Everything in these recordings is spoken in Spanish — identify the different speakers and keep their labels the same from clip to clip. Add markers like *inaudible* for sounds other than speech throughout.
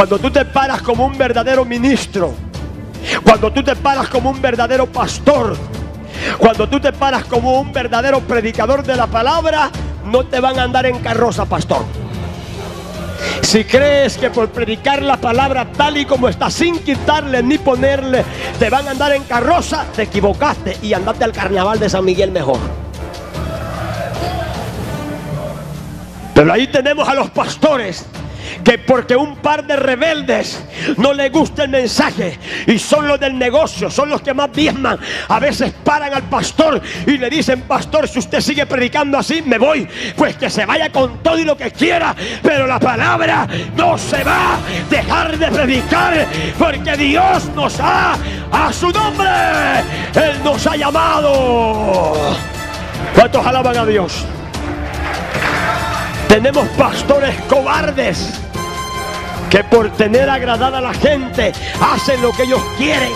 Speaker 1: Cuando tú te paras como un verdadero ministro, cuando tú te paras como un verdadero pastor, cuando tú te paras como un verdadero predicador de la palabra, no te van a andar en carroza, pastor. Si crees que por predicar la palabra tal y como está, sin quitarle ni ponerle, te van a andar en carroza, te equivocaste y andate al carnaval de San Miguel mejor. Pero ahí tenemos a los pastores que porque un par de rebeldes no le gusta el mensaje y son los del negocio, son los que más diezman, a veces paran al pastor y le dicen, pastor, si usted sigue predicando así, me voy, pues que se vaya con todo y lo que quiera, pero la palabra no se va a dejar de predicar porque Dios nos ha, a su nombre, Él nos ha llamado. ¿Cuántos alaban a Dios? Tenemos pastores cobardes que por tener agradada a la gente hacen lo que ellos quieren.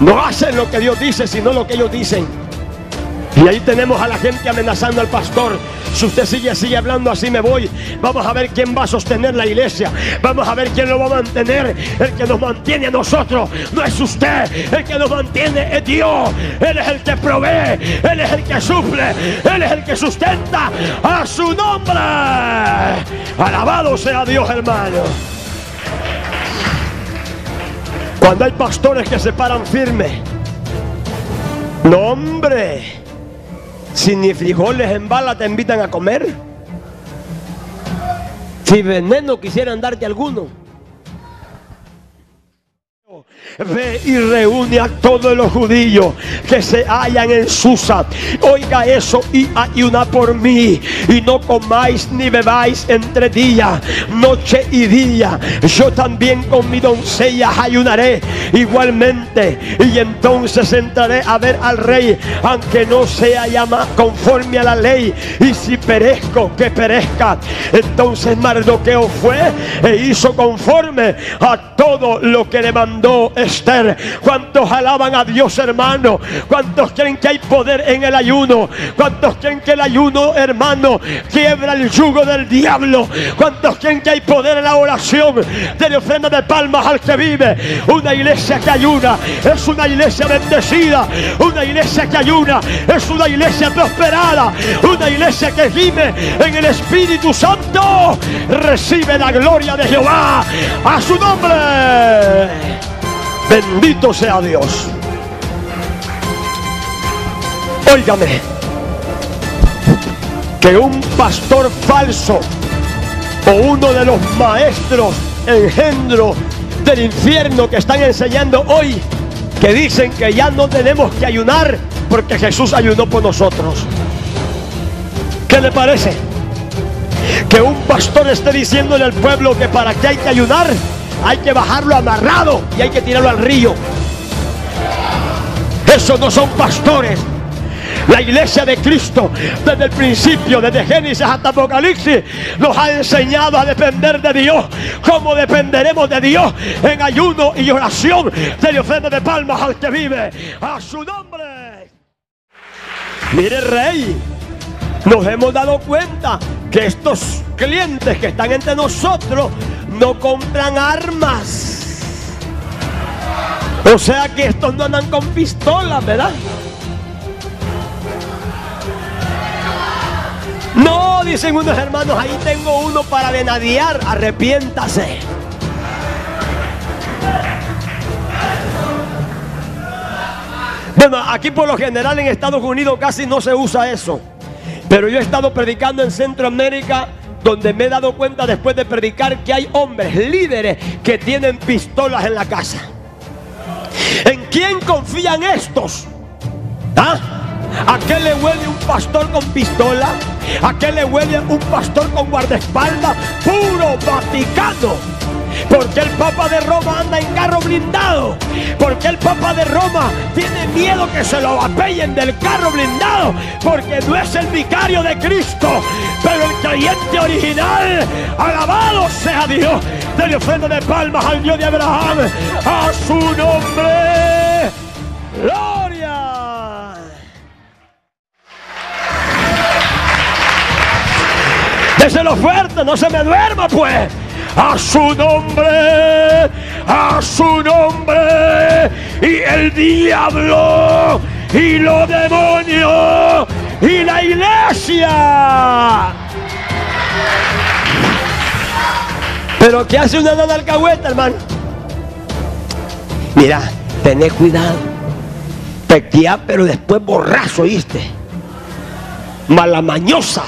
Speaker 1: No hacen lo que Dios dice, sino lo que ellos dicen. Y ahí tenemos a la gente amenazando al pastor. Si usted sigue, sigue hablando así, me voy. Vamos a ver quién va a sostener la iglesia. Vamos a ver quién lo va a mantener. El que nos mantiene a nosotros no es usted. El que nos mantiene es Dios. Él es el que provee. Él es el que suple. Él es el que sustenta a su nombre. Alabado sea Dios, hermano. Cuando hay pastores que se paran firmes. No, hombre. Si ni frijoles en bala te invitan a comer. Si veneno quisieran darte alguno. Ve y reúne a todos los judíos que se hallan en Susa. Oiga eso y ayuna por mí. Y no comáis ni bebáis entre día, noche y día. Yo también con mi doncella ayunaré igualmente. Y entonces entraré a ver al rey, aunque no sea llama conforme a la ley. Y si perezco, que perezca. Entonces Mardoqueo fue e hizo conforme a todo lo que le mandó Esther. ¿Cuántos alaban a Dios, hermano? ¿Cuántos creen que hay poder en el ayuno? ¿Cuántos creen que el ayuno, hermano, quiebra el yugo del diablo? ¿Cuántos creen que hay poder en la oración? De ofrenda de palmas al que vive. Una iglesia que ayuna es una iglesia bendecida. Una iglesia que ayuna es una iglesia prosperada. Una iglesia que gime en el Espíritu Santo. Recibe la gloria de Jehová a su nombre. Bendito sea Dios. Óigame, que un pastor falso o uno de los maestros engendros del infierno que están enseñando hoy, que dicen que ya no tenemos que ayunar porque Jesús ayunó por nosotros. ¿Qué le parece? Que un pastor esté diciéndole al pueblo que para qué hay que ayunar hay que bajarlo amarrado y hay que tirarlo al río. Esos no son pastores. La iglesia de Cristo, desde el principio, desde Génesis hasta Apocalipsis, nos ha enseñado a depender de Dios. ¿Cómo dependeremos de Dios? En ayuno y oración, de ofrenda de palmas al que vive. A su nombre. Mire, Rey, nos hemos dado cuenta que estos clientes que están entre nosotros no compran armas. O sea que estos no andan con pistolas, ¿verdad? No, dicen unos hermanos, ahí tengo uno para venadiar, arrepiéntase. Bueno, aquí por lo general en Estados Unidos casi no se usa eso. Pero yo he estado predicando en Centroamérica donde me he dado cuenta después de predicar que hay hombres, líderes, que tienen pistolas en la casa. ¿En quién confían estos? ¿Ah? ¿A qué le huele un pastor con pistola? ¿A qué le huele un pastor con guardaespaldas? Puro Vaticano. Porque el Papa de Roma anda en carro blindado. Porque el Papa de Roma tiene miedo que se lo apellen del carro blindado. Porque no es el vicario de Cristo. Pero el creyente original, alabado sea Dios. Dele ofrenda de palmas al Dios de Abraham. A su nombre. Gloria. Déselo fuerte, no se me duerma pues. A su nombre, a su nombre. Y el diablo y los demonios y la iglesia. Pero ¿qué hace una nana alcahueta, hermano? Mira, tenés cuidado. Pequeá, pero después borrazo, ¿oíste? Malamañosa.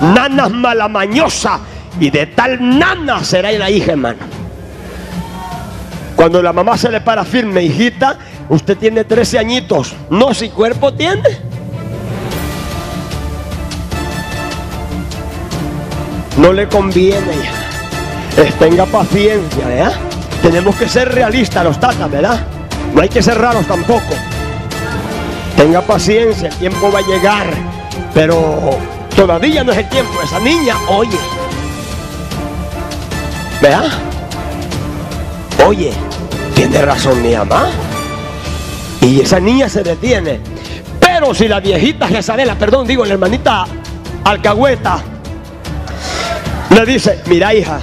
Speaker 1: Nanas malamañosa. Y de tal nana será la hija, hermano. Cuando la mamá se le para firme, hijita, usted tiene 13 añitos. No, si cuerpo tiene. No le conviene, tenga paciencia, ¿verdad? Tenemos que ser realistas los tatas, ¿verdad? No hay que ser raros tampoco. Tenga paciencia, el tiempo va a llegar. Pero todavía no es el tiempo. Esa niña, oye. ¿Vea? Oye, tiene razón mi mamá. Y esa niña se detiene. Pero si la viejita Jezabela, perdón, digo, la hermanita Alcahueta, le dice, mira hija,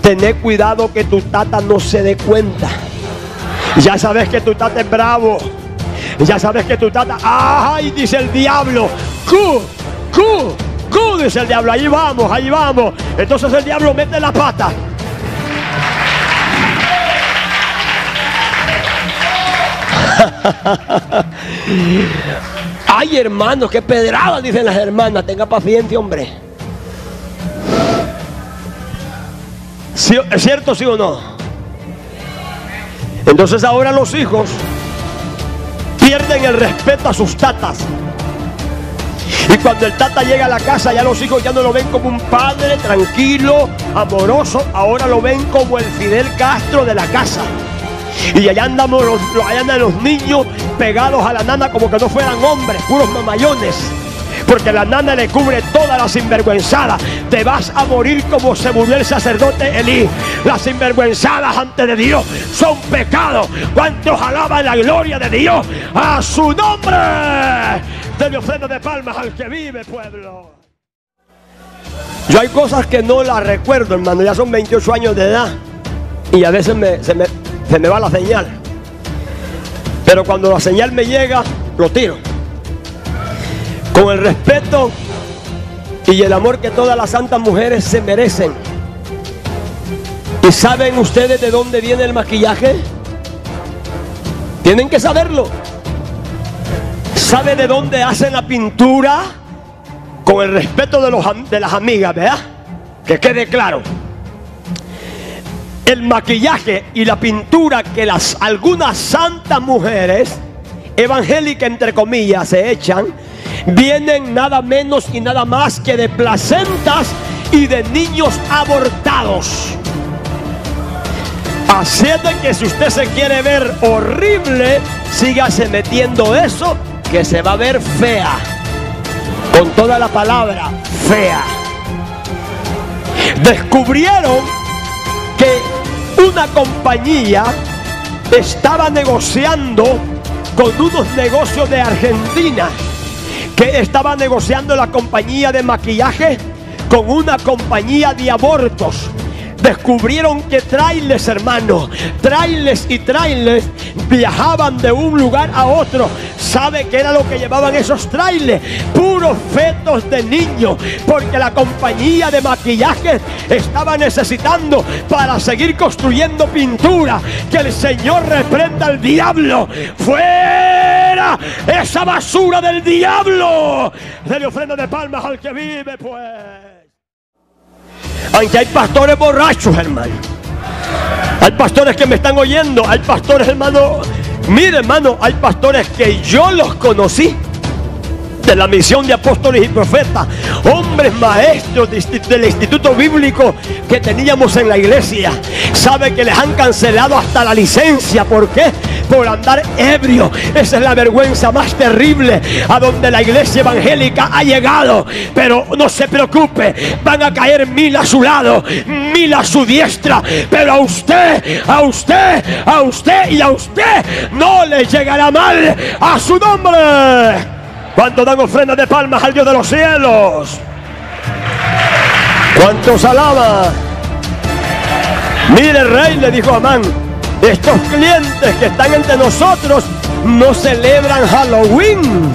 Speaker 1: tené cuidado que tu tata no se dé cuenta. Ya sabes que tu tata es bravo. Ya sabes que tu tata, ay, dice el diablo, cu, cu, cu, dice el diablo, ahí vamos, ahí vamos. Entonces el diablo mete la pata. *laughs* Ay, hermanos, qué pedrada, dicen las hermanas. Tenga paciencia, hombre. ¿Es cierto, sí o no? Entonces ahora los hijos pierden el respeto a sus tatas. Cuando el tata llega a la casa, ya los hijos ya no lo ven como un padre tranquilo, amoroso, ahora lo ven como el Fidel Castro de la casa. Y allá andamos los, allá andan los niños pegados a la nana como que no fueran hombres, puros mamayones. Porque la nana le cubre toda la sinvergüenzada. Te vas a morir como se murió el sacerdote Elí. Las sinvergüenzadas ante de Dios son pecados. ¿Cuántos alaban la gloria de Dios? A su nombre. De ofrenda de palmas al que vive, pueblo. Yo hay cosas que no las recuerdo, hermano. Ya son 28 años de edad. Y a veces se, me, se me va la señal. Pero cuando la señal me llega, lo tiro con el respeto y el amor que todas las santas mujeres se merecen. ¿Y saben ustedes de dónde viene el maquillaje? Tienen que saberlo. ¿Sabe de dónde hacen la pintura? Con el respeto de, los, de las amigas, ¿verdad? Que quede claro. El maquillaje y la pintura que las algunas santas mujeres evangélicas entre comillas se echan vienen nada menos y nada más que de placentas y de niños abortados. Así de que si usted se quiere ver horrible, sígase metiendo eso que se va a ver fea. Con toda la palabra, fea. Descubrieron que una compañía estaba negociando con unos negocios de Argentina que estaba negociando la compañía de maquillaje con una compañía de abortos. Descubrieron que trailers, hermano, trailers y trailers viajaban de un lugar a otro. ¿Sabe qué era lo que llevaban esos trailers? Puros fetos de niños, porque la compañía de maquillaje estaba necesitando para seguir construyendo pintura. Que el Señor reprenda al diablo. ¡Fuera esa basura del diablo! le ofrenda de palmas al que vive, pues. Aunque hay pastores borrachos, hermano. Hay pastores que me están oyendo. Hay pastores, hermano. Mire, hermano, hay pastores que yo los conocí de la misión de apóstoles y profetas, hombres maestros del instituto bíblico que teníamos en la iglesia. Sabe que les han cancelado hasta la licencia. ¿Por qué? Por andar ebrio. Esa es la vergüenza más terrible a donde la iglesia evangélica ha llegado. Pero no se preocupe, van a caer mil a su lado, mil a su diestra. Pero a usted, a usted, a usted y a usted no le llegará mal a su nombre. ¿Cuántos dan ofrendas de palmas al Dios de los cielos? ¿Cuántos alaban? Mire, rey, le dijo Amán, estos clientes que están entre nosotros no celebran Halloween. *laughs*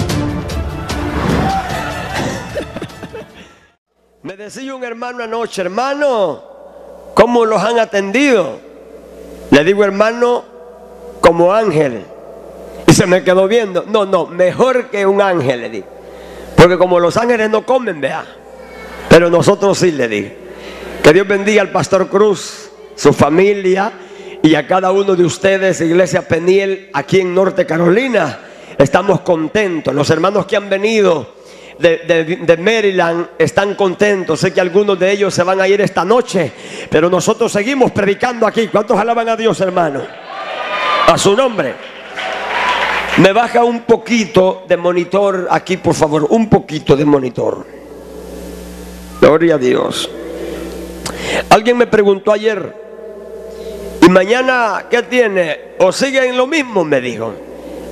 Speaker 1: Me decía un hermano anoche, hermano, ¿cómo los han atendido? Le digo, hermano, como ángel. Y se me quedó viendo. No, no, mejor que un ángel, le digo. Porque como los ángeles no comen, vea. Pero nosotros sí, le digo. Que Dios bendiga al pastor Cruz, su familia y a cada uno de ustedes, Iglesia Peniel, aquí en Norte Carolina. Estamos contentos. Los hermanos que han venido de, Maryland están contentos. Sé que algunos de ellos se van a ir esta noche, pero nosotros seguimos predicando aquí. ¿Cuántos alaban a Dios, hermano? A su nombre. Me baja un poquito de monitor aquí, por favor. Un poquito de monitor. Gloria a Dios. Alguien me preguntó ayer, ¿y mañana qué tiene? ¿O sigue en lo mismo? Me dijo.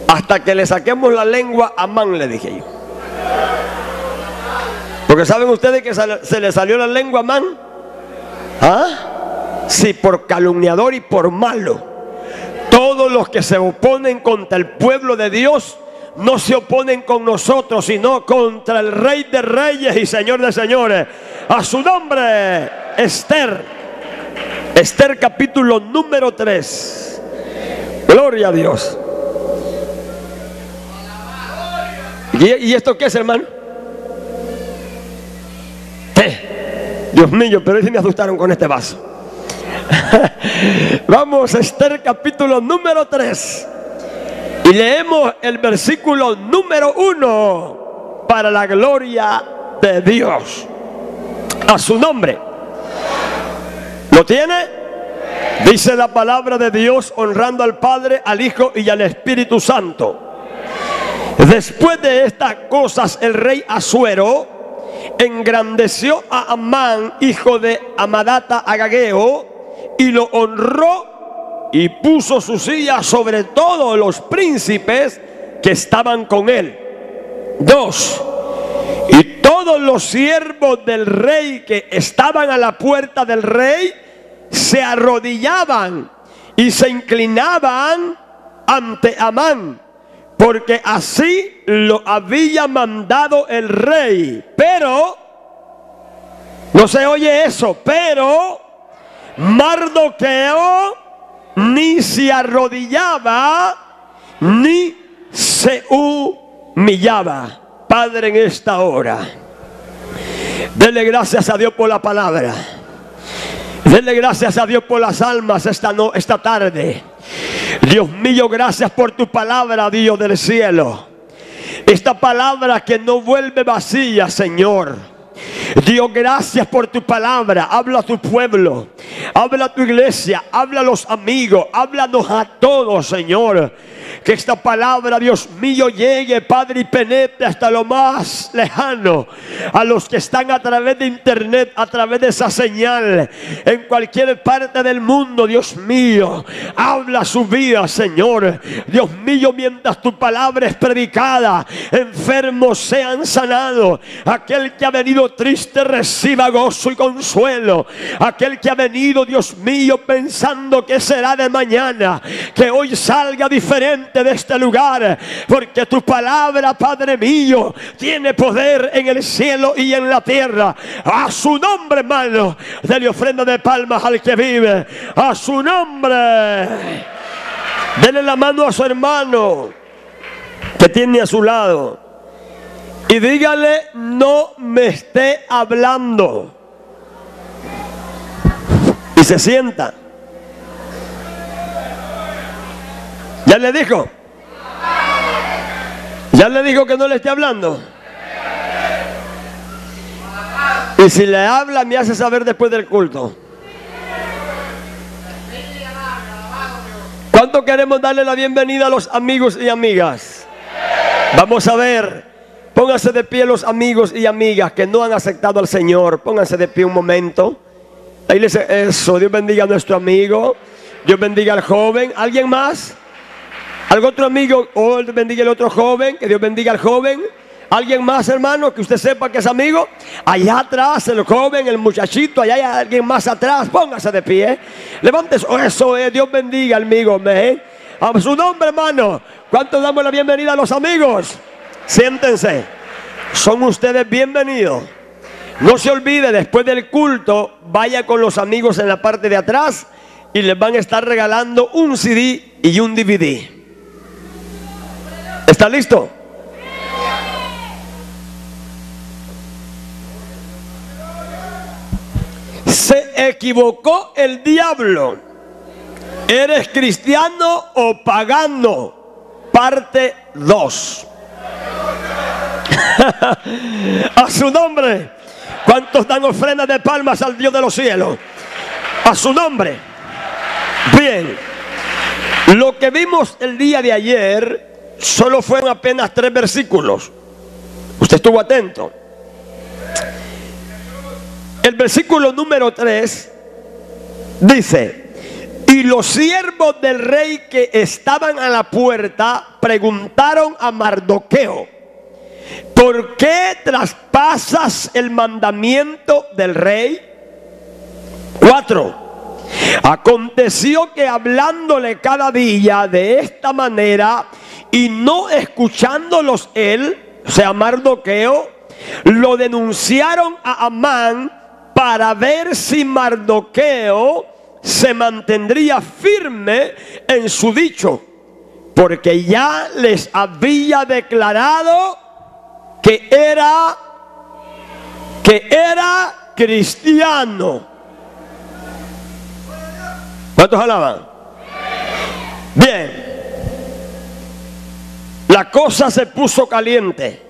Speaker 1: Hasta que le saquemos la lengua a Man, le dije yo. Porque saben ustedes que se le salió la lengua a Man. ¿Ah? Sí, por calumniador y por malo. Todos los que se oponen contra el pueblo de Dios no se oponen con nosotros, sino contra el Rey de Reyes y Señor de Señores. A su nombre, Esther. Esther capítulo número 3. Gloria a Dios. ¿Y, esto qué es, hermano? Dios mío, pero sí me asustaron con este vaso. *laughs* Vamos Esther capítulo número 3. Y leemos el versículo número 1 para la gloria de Dios. A su nombre. ¿Lo tiene? Dice la palabra de Dios honrando al Padre, al Hijo y al Espíritu Santo. Después de estas cosas el rey Asuero engrandeció a Amán, hijo de Amadata Agageo, y lo honró y puso su silla sobre todos los príncipes que estaban con él. Dos, y todos los siervos del rey que estaban a la puerta del rey se arrodillaban y se inclinaban ante Amán porque así lo había mandado el rey. Pero, no se oye eso, pero Mardoqueo ni se arrodillaba ni se humillaba. Padre, en esta hora, dele gracias a Dios por la palabra. Dele gracias a Dios por las almas esta, no, esta tarde. Dios mío, gracias por tu palabra, Dios del cielo. Esta palabra que no vuelve vacía, Señor. Dios, gracias por tu palabra. Habla a tu pueblo, habla a tu iglesia, habla a los amigos, háblanos a todos, Señor. Que esta palabra, Dios mío, llegue, Padre, y penetre hasta lo más lejano. A los que están a través de internet, a través de esa señal, en cualquier parte del mundo, Dios mío. Habla su vida, Señor. Dios mío, mientras tu palabra es predicada, enfermos sean sanados. Aquel que ha venido triste reciba gozo y consuelo. Aquel que ha venido, Dios mío, pensando que será de mañana, que hoy salga diferente de este lugar, porque tu palabra, Padre mío, tiene poder en el cielo y en la tierra. A su nombre, hermano, dele ofrenda de palmas al que vive. A su nombre. Dele la mano a su hermano que tiene a su lado. Y dígale, no me esté hablando. Y se sienta. ¿Ya le dijo? ¿Ya le dijo que no le esté hablando? Y si le habla, me hace saber después del culto. ¿Cuánto queremos darle la bienvenida a los amigos y amigas? Vamos a ver. Pónganse de pie los amigos y amigas que no han aceptado al Señor. Pónganse de pie un momento. Ahí les eso. Dios bendiga a nuestro amigo. Dios bendiga al joven. ¿Alguien más? Algo otro amigo, o bendiga el otro joven, que Dios bendiga al joven. ¿Alguien más, hermano, que usted sepa que es amigo? Allá atrás, el joven, el muchachito, allá hay alguien más atrás. Póngase de pie. Levántese. Oh, eso es. Dios bendiga, amigo. ¿eh? A su nombre, hermano. ¿Cuántos damos la bienvenida a los amigos? Siéntense. Son ustedes bienvenidos. No se olvide, después del culto, vaya con los amigos en la parte de atrás y les van a estar regalando un CD y un DVD. ¿Está listo? Se equivocó el diablo. ¿Eres cristiano o pagano? Parte 2. *laughs* a su nombre. ¿Cuántos dan ofrenda de palmas al Dios de los cielos? A su nombre. Bien. Lo que vimos el día de ayer solo fueron apenas tres versículos. Usted estuvo atento. El versículo número 3 dice, y los siervos del rey que estaban a la puerta preguntaron a Mardoqueo, ¿por qué traspasas el mandamiento del rey? Cuatro. Aconteció que hablándole cada día de esta manera y no escuchándolos él, o sea, Mardoqueo, lo denunciaron a Amán para ver si Mardoqueo se mantendría firme en su dicho, porque ya les había declarado que era que era cristiano. ¿Cuántos alaban? Bien. La cosa se puso caliente.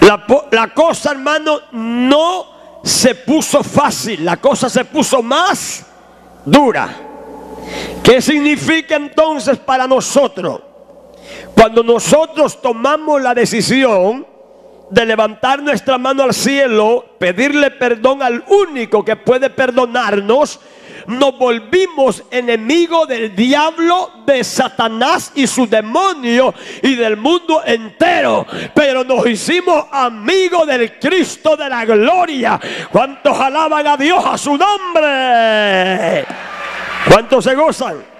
Speaker 1: La, la cosa, hermano, no se puso fácil, la cosa se puso más dura. ¿Qué significa entonces para nosotros? Cuando nosotros tomamos la decisión de levantar nuestra mano al cielo, pedirle perdón al único que puede perdonarnos, nos volvimos enemigos del diablo, de Satanás y su demonio y del mundo entero. Pero nos hicimos amigos del Cristo de la gloria. ¿Cuántos alaban a Dios a su nombre? ¿Cuántos se gozan?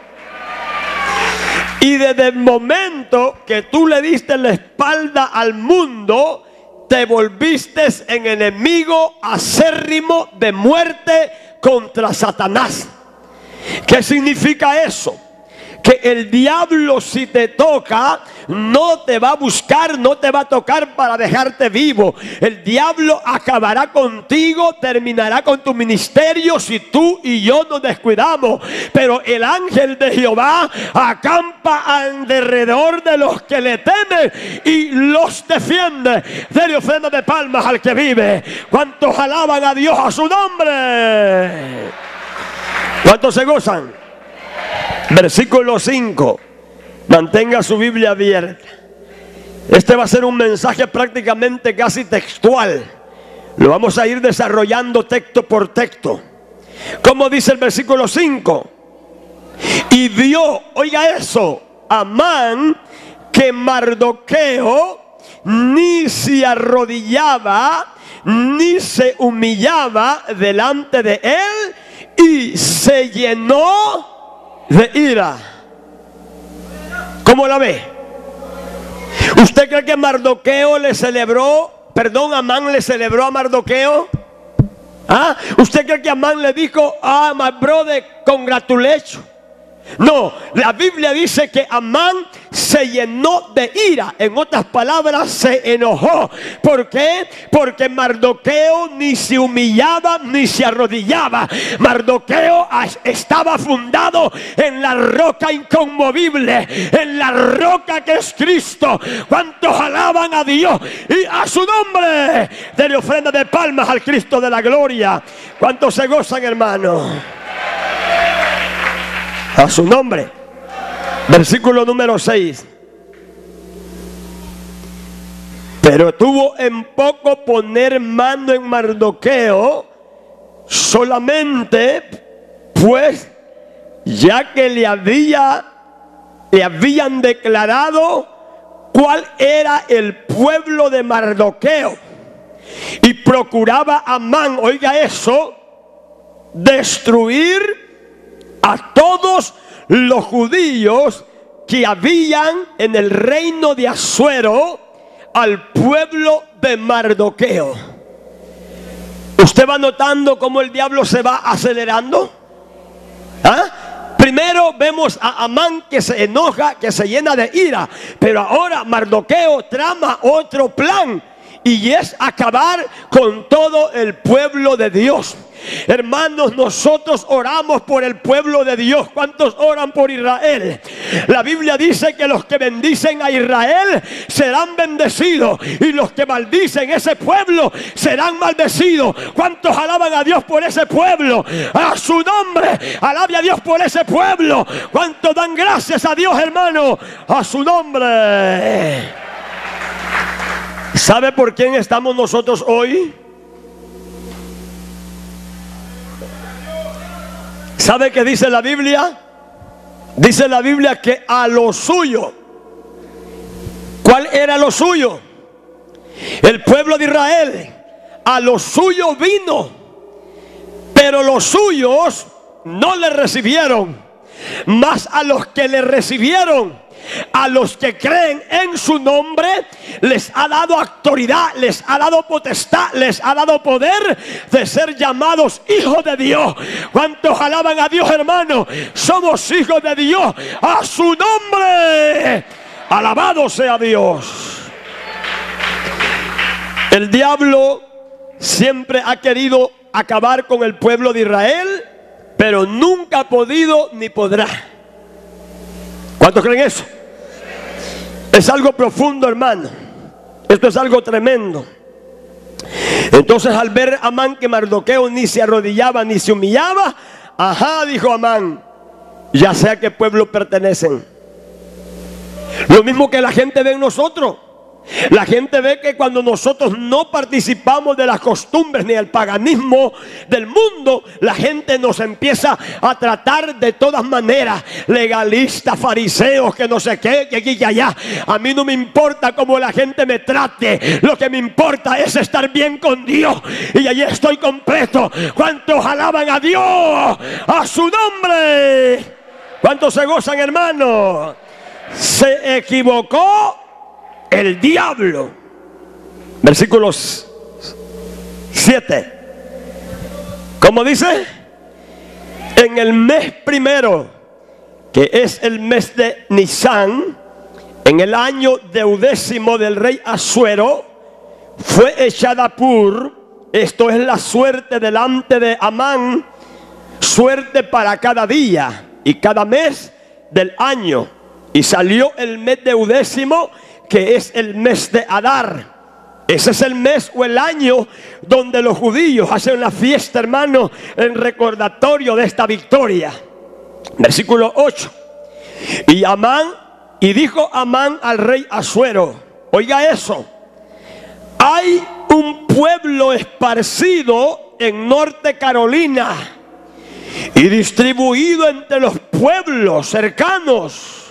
Speaker 1: Y desde el momento que tú le diste la espalda al mundo, te volviste en enemigo acérrimo de muerte contra Satanás. ¿Qué significa eso? Que el diablo si te toca no te va a buscar, no te va a tocar para dejarte vivo. El diablo acabará contigo, terminará con tu ministerio si tú y yo nos descuidamos. Pero el ángel de Jehová acampa alrededor de los que le temen y los defiende. Dele ofrenda de palmas al que vive. ¿Cuántos alaban a Dios a su nombre? ¿Cuántos se gozan? Versículo 5. Mantenga su Biblia abierta. Este va a ser un mensaje prácticamente casi textual. Lo vamos a ir desarrollando texto por texto. Como dice el versículo 5. Y vio, oiga eso, Amán que Mardoqueo ni se arrodillaba ni se humillaba delante de él y se llenó de ira. ¿Cómo la ve? ¿Usted cree que Mardoqueo le celebró, perdón, Amán le celebró a Mardoqueo? ¿Ah? ¿Usted cree que Amán le dijo, ah, my brother, congratulations? No, la Biblia dice que Amán se llenó de ira. En otras palabras, se enojó. ¿Por qué? Porque Mardoqueo ni se humillaba ni se arrodillaba. Mardoqueo estaba fundado en la roca inconmovible, en la roca que es Cristo. ¿Cuántos alaban a Dios y a su nombre? Dele ofrenda de palmas al Cristo de la gloria. ¿Cuántos se gozan, hermano? A su nombre. Versículo número 6. Pero tuvo en poco poner mando en Mardoqueo solamente pues ya que le había le habían declarado cuál era el pueblo de Mardoqueo. Y procuraba Amán, oiga eso, destruir a todos los judíos que habían en el reino de Asuero al pueblo de Mardoqueo. ¿Usted va notando cómo el diablo se va acelerando? ¿Ah? Primero vemos a Amán que se enoja, que se llena de ira, pero ahora Mardoqueo trama otro plan y es acabar con todo el pueblo de Dios. Hermanos, nosotros oramos por el pueblo de Dios. ¿Cuántos oran por Israel? La Biblia dice que los que bendicen a Israel serán bendecidos y los que maldicen ese pueblo serán maldecidos. ¿Cuántos alaban a Dios por ese pueblo? A su nombre, alabe a Dios por ese pueblo. ¿Cuántos dan gracias a Dios, hermano? A su nombre. ¿Sabe por quién estamos nosotros hoy? ¿Sabe qué dice la Biblia? Dice la Biblia que a lo suyo. ¿Cuál era lo suyo? El pueblo de Israel. A lo suyo vino. Pero los suyos no le recibieron. Más a los que le recibieron a los que creen en su nombre, les ha dado autoridad, les ha dado potestad, les ha dado poder de ser llamados hijos de Dios. ¿Cuántos alaban a Dios, hermano? Somos hijos de Dios. A su nombre. Alabado sea Dios. El diablo siempre ha querido acabar con el pueblo de Israel, pero nunca ha podido ni podrá. ¿Cuántos creen eso? Es algo profundo, hermano. Esto es algo tremendo. Entonces al ver a Amán que Mardoqueo ni se arrodillaba ni se humillaba, ajá, dijo Amán, ya sé a qué pueblo pertenecen. Lo mismo que la gente ve en nosotros. La gente ve que cuando nosotros no participamos de las costumbres ni el paganismo del mundo, la gente nos empieza a tratar de todas maneras. Legalistas, fariseos, que no sé qué, que aquí y allá. A mí no me importa cómo la gente me trate. Lo que me importa es estar bien con Dios. Y allí estoy completo. ¿Cuántos alaban a Dios? A su nombre. ¿Cuántos se gozan, hermano? Se equivocó el diablo. Versículos 7. ¿Cómo dice? En el mes primero, que es el mes de Nisan, en el año deudécimo del rey Asuero, fue echada Pur, esto es la suerte delante de Amán, suerte para cada día y cada mes del año. Y salió el mes deudécimo que es el mes de Adar. Ese es el mes o el año donde los judíos hacen la fiesta, hermano, en recordatorio de esta victoria. Versículo 8. Y Amán, y dijo Amán al rey Asuero, oiga eso, hay un pueblo esparcido en Norte Carolina y distribuido entre los pueblos cercanos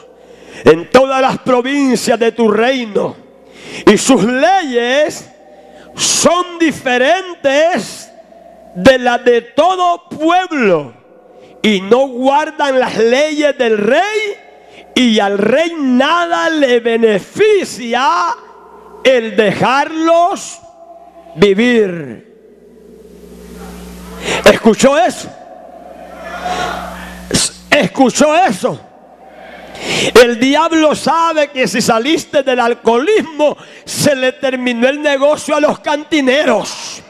Speaker 1: en todas las provincias de tu reino. Y sus leyes son diferentes de las de todo pueblo. Y no guardan las leyes del rey. Y al rey nada le beneficia el dejarlos vivir. ¿Escuchó eso? ¿Escuchó eso? El diablo sabe que si saliste del alcoholismo, se le terminó el negocio a los cantineros.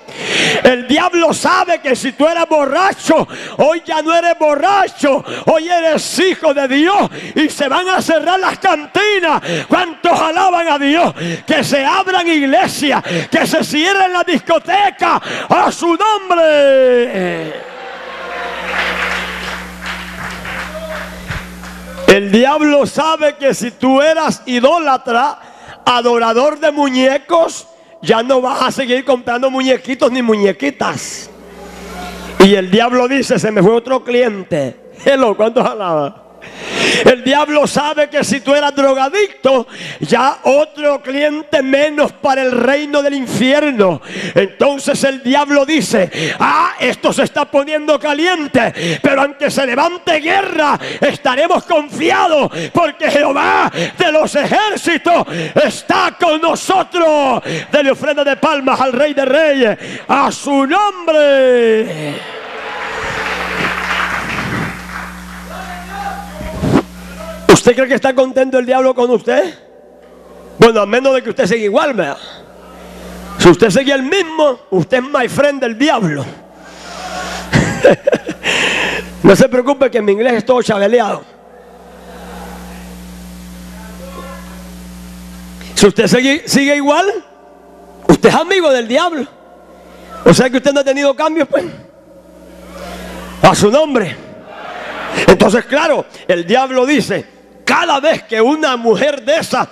Speaker 1: El diablo sabe que si tú eres borracho, hoy ya no eres borracho, hoy eres hijo de Dios y se van a cerrar las cantinas. ¿Cuántos alaban a Dios? Que se abran iglesias, que se cierren la discoteca a su nombre. El diablo sabe que si tú eras idólatra, adorador de muñecos, ya no vas a seguir comprando muñequitos ni muñequitas. Y el diablo dice, se me fue otro cliente. Hello, ¿cuántos alaba? El diablo sabe que si tú eras drogadicto, ya otro cliente menos para el reino del infierno. Entonces el diablo dice, ah, esto se está poniendo caliente, pero aunque se levante guerra, estaremos confiados porque Jehová de los ejércitos está con nosotros. Dele ofrenda de palmas al rey de reyes, a su nombre. ¿Usted cree que está contento el diablo con usted? Bueno, a menos de que usted siga igual, ¿verdad? Si usted sigue el mismo, usted es my friend del diablo. *laughs* no se preocupe que mi inglés es todo chabeleado. Si usted sigue, sigue, igual, usted es amigo del diablo. O sea que usted no ha tenido cambios, pues. A su nombre. Entonces, claro, el diablo dice, cada vez que una mujer de esa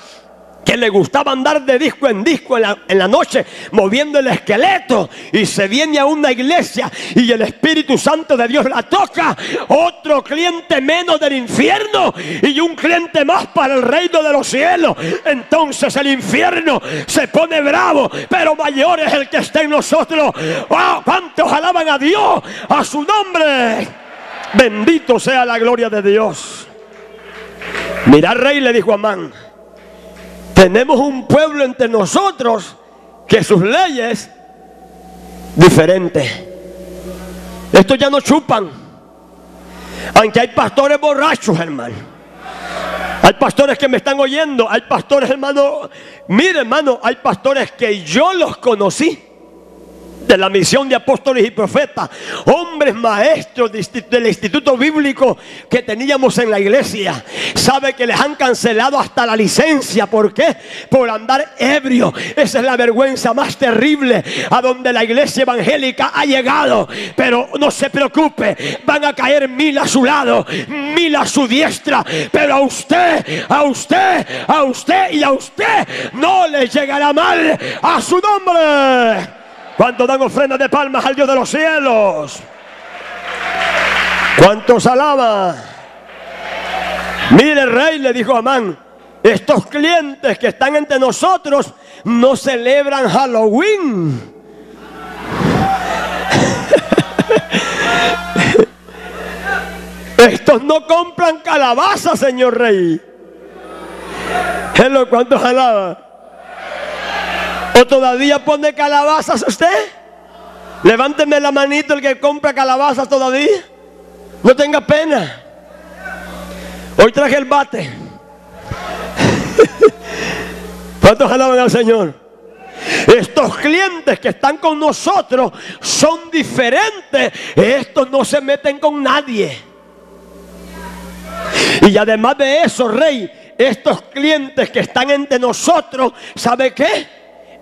Speaker 1: que le gustaba andar de disco en disco en la, noche, moviendo el esqueleto, y se viene a una iglesia y el Espíritu Santo de Dios la toca, otro cliente menos del infierno y un cliente más para el reino de los cielos. Entonces el infierno se pone bravo, pero mayor es el que está en nosotros. ¡Oh, ¿Cuántos alaban a Dios? A su nombre. Bendito sea la gloria de Dios. Mira, rey, le dijo Amán, tenemos un pueblo entre nosotros que sus leyes diferentes. Estos ya no chupan. Aunque hay pastores borrachos, hermano. Hay pastores que me están oyendo. Hay pastores, hermano. Mire, hermano, hay pastores que yo los conocí de la misión de apóstoles y profetas, hombres maestros del instituto bíblico que teníamos en la iglesia. Sabe que les han cancelado hasta la licencia. ¿Por qué? Por andar ebrio. Esa es la vergüenza más terrible a donde la iglesia evangélica ha llegado. Pero no se preocupe, van a caer mil a su lado, mil a su diestra. Pero a usted, a usted, a usted y a usted no le llegará mal a su nombre. ¿Cuántos dan ofrenda de palmas al Dios de los cielos? ¿Cuántos alaban? Mire, rey, le dijo Amán, estos clientes que están entre nosotros no celebran Halloween. *laughs* Estos no compran calabaza, señor rey. ¿cuántos alaban? ¿O todavía pone calabazas usted? Levánteme la manito el que compra calabazas todavía. No tenga pena. Hoy traje el bate. *laughs* ¿Cuántos alaban al Señor? Estos clientes que están con nosotros son diferentes. Estos no se meten con nadie. Y además de eso, Rey, estos clientes que están entre nosotros, ¿sabe qué?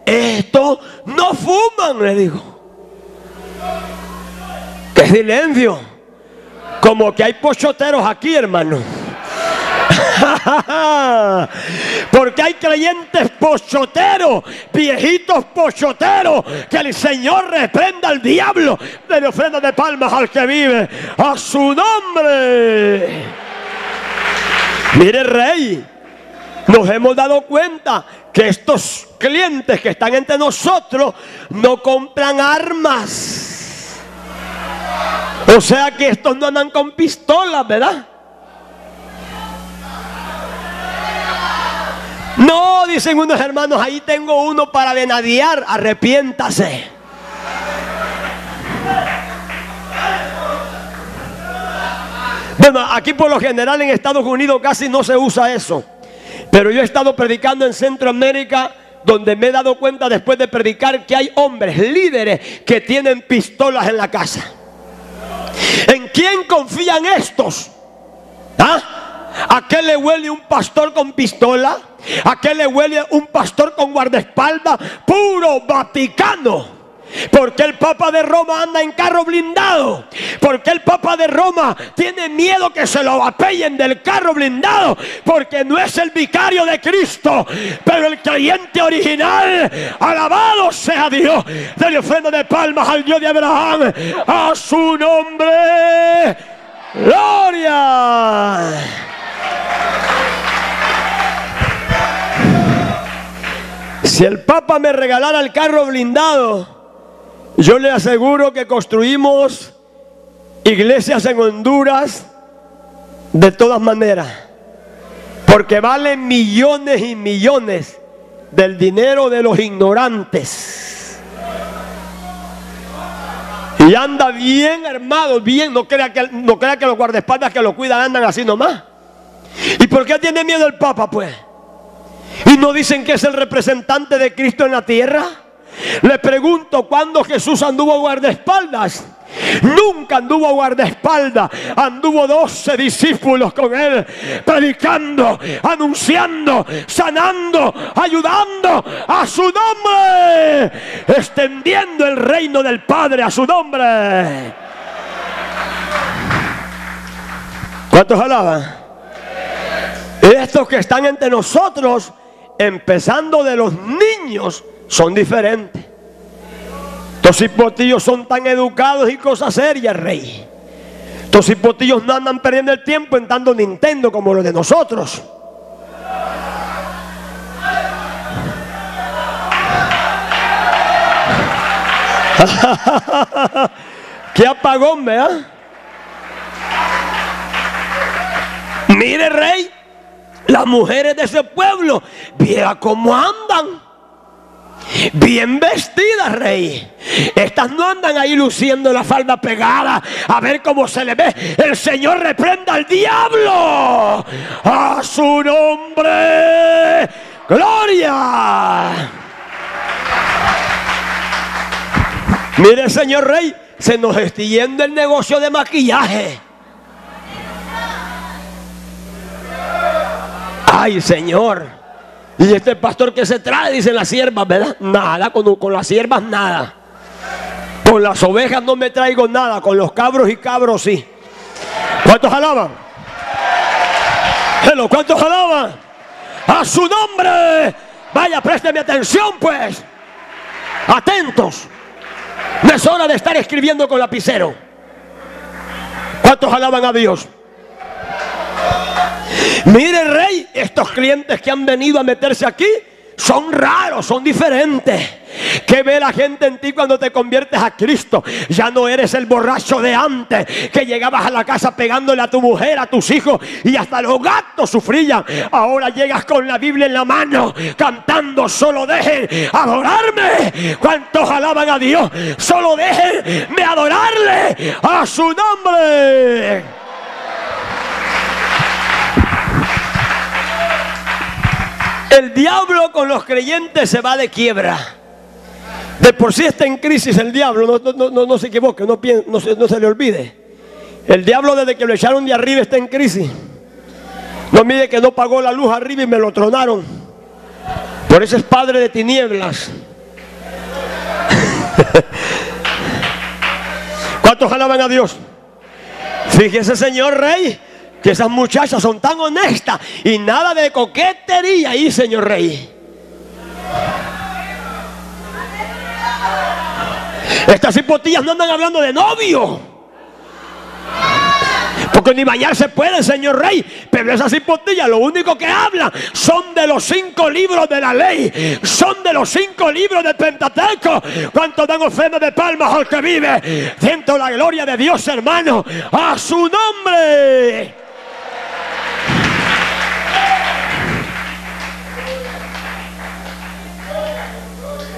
Speaker 1: Esto no fuman, le digo. Qué silencio. Como que hay pochoteros aquí, hermano. *laughs* Porque hay creyentes pochoteros, viejitos pochoteros, que el Señor reprenda al diablo. De ofrenda de palmas al que vive a su nombre. Mire, rey, *laughs* nos hemos dado cuenta que estos clientes que están entre nosotros no compran armas. O sea que estos no andan con pistolas, ¿verdad? No, dicen unos hermanos, ahí tengo uno para venadiar, arrepiéntase. Bueno, aquí por lo general en Estados Unidos casi no se usa eso. Pero yo he estado predicando en Centroamérica donde me he dado cuenta después de predicar que hay hombres, líderes, que tienen pistolas en la casa. ¿En quién confían estos? ¿Ah? ¿A qué le huele un pastor con pistola? ¿A qué le huele un pastor con guardaespaldas? Puro Vaticano. ¿Por qué el Papa de Roma anda en carro blindado? ¿Por qué el Papa de Roma tiene miedo que se lo apellen del carro blindado? Porque no es el vicario de Cristo, pero el creyente original. Alabado sea Dios. Dele ofrenda de palmas al Dios de Abraham. A su nombre. Gloria. Si el Papa me regalara el carro blindado, yo le aseguro que construimos iglesias en Honduras de todas maneras. Porque valen millones y millones del dinero de los ignorantes. Y anda bien armado, bien. No crea que, no crea que los guardaespaldas que lo cuidan andan así nomás. ¿Y por qué tiene miedo el Papa, pues? ¿Y no dicen que es el representante de Cristo en la tierra? Le pregunto, ¿cuándo Jesús anduvo guardaespaldas? Nunca anduvo guardaespaldas, anduvo doce discípulos con él, predicando, anunciando, sanando, ayudando a su nombre, extendiendo el reino del Padre a su nombre. ¿Cuántos alaban? Estos que están entre nosotros, empezando de los niños, son diferentes. Los hipotillos son tan educados y cosas serias, rey. Los hipotillos no andan perdiendo el tiempo en dando Nintendo como los de nosotros. *laughs* ¿Qué apagón, vea? Mire, rey, las mujeres de ese pueblo, vea cómo andan. Bien vestidas, rey. Estas no andan ahí luciendo la falda pegada a ver cómo se le ve. El Señor reprenda al diablo. A su nombre. Gloria. Mire, señor rey, se nos está el negocio de maquillaje. Ay, Señor. Y este pastor que se trae, dice las siervas, ¿verdad? Nada, con, las siervas nada. Con las ovejas no me traigo nada, con los cabros y cabros sí. ¿Cuántos alaban? Hello, ¿cuántos alaban? A su nombre. Vaya, présteme atención pues. Atentos. No es hora de estar escribiendo con lapicero. ¿Cuántos alaban a Dios? Mire, rey, estos clientes que han venido a meterse aquí son raros, son diferentes. ¿Qué ve la gente en ti cuando te conviertes a Cristo? Ya no eres el borracho de antes, que llegabas a la casa pegándole a tu mujer, a tus hijos y hasta los gatos sufrían. Ahora llegas con la Biblia en la mano, cantando, solo dejen adorarme. ¿Cuántos alaban a Dios? Solo déjenme adorarle a su nombre. El diablo con los creyentes se va de quiebra. De por sí está en crisis el diablo, no, se equivoque, no, no, se, no se le olvide. El diablo desde que lo echaron de arriba está en crisis. No mire que no pagó la luz arriba y me lo tronaron. Por eso es padre de tinieblas. *laughs* ¿Cuántos alaban a Dios? Fíjese, señor rey, que esas muchachas son tan honestas y nada de coquetería ahí, señor rey. Estas hipotillas no andan hablando de novio. Porque ni bañarse puede, señor rey. Pero esas hipotillas lo único que hablan son de los cinco libros de la ley. Son de los cinco libros del Pentateuco. ¿Cuánto dan ofrenda de palmas al que vive? Siento la gloria de Dios, hermano. A su nombre.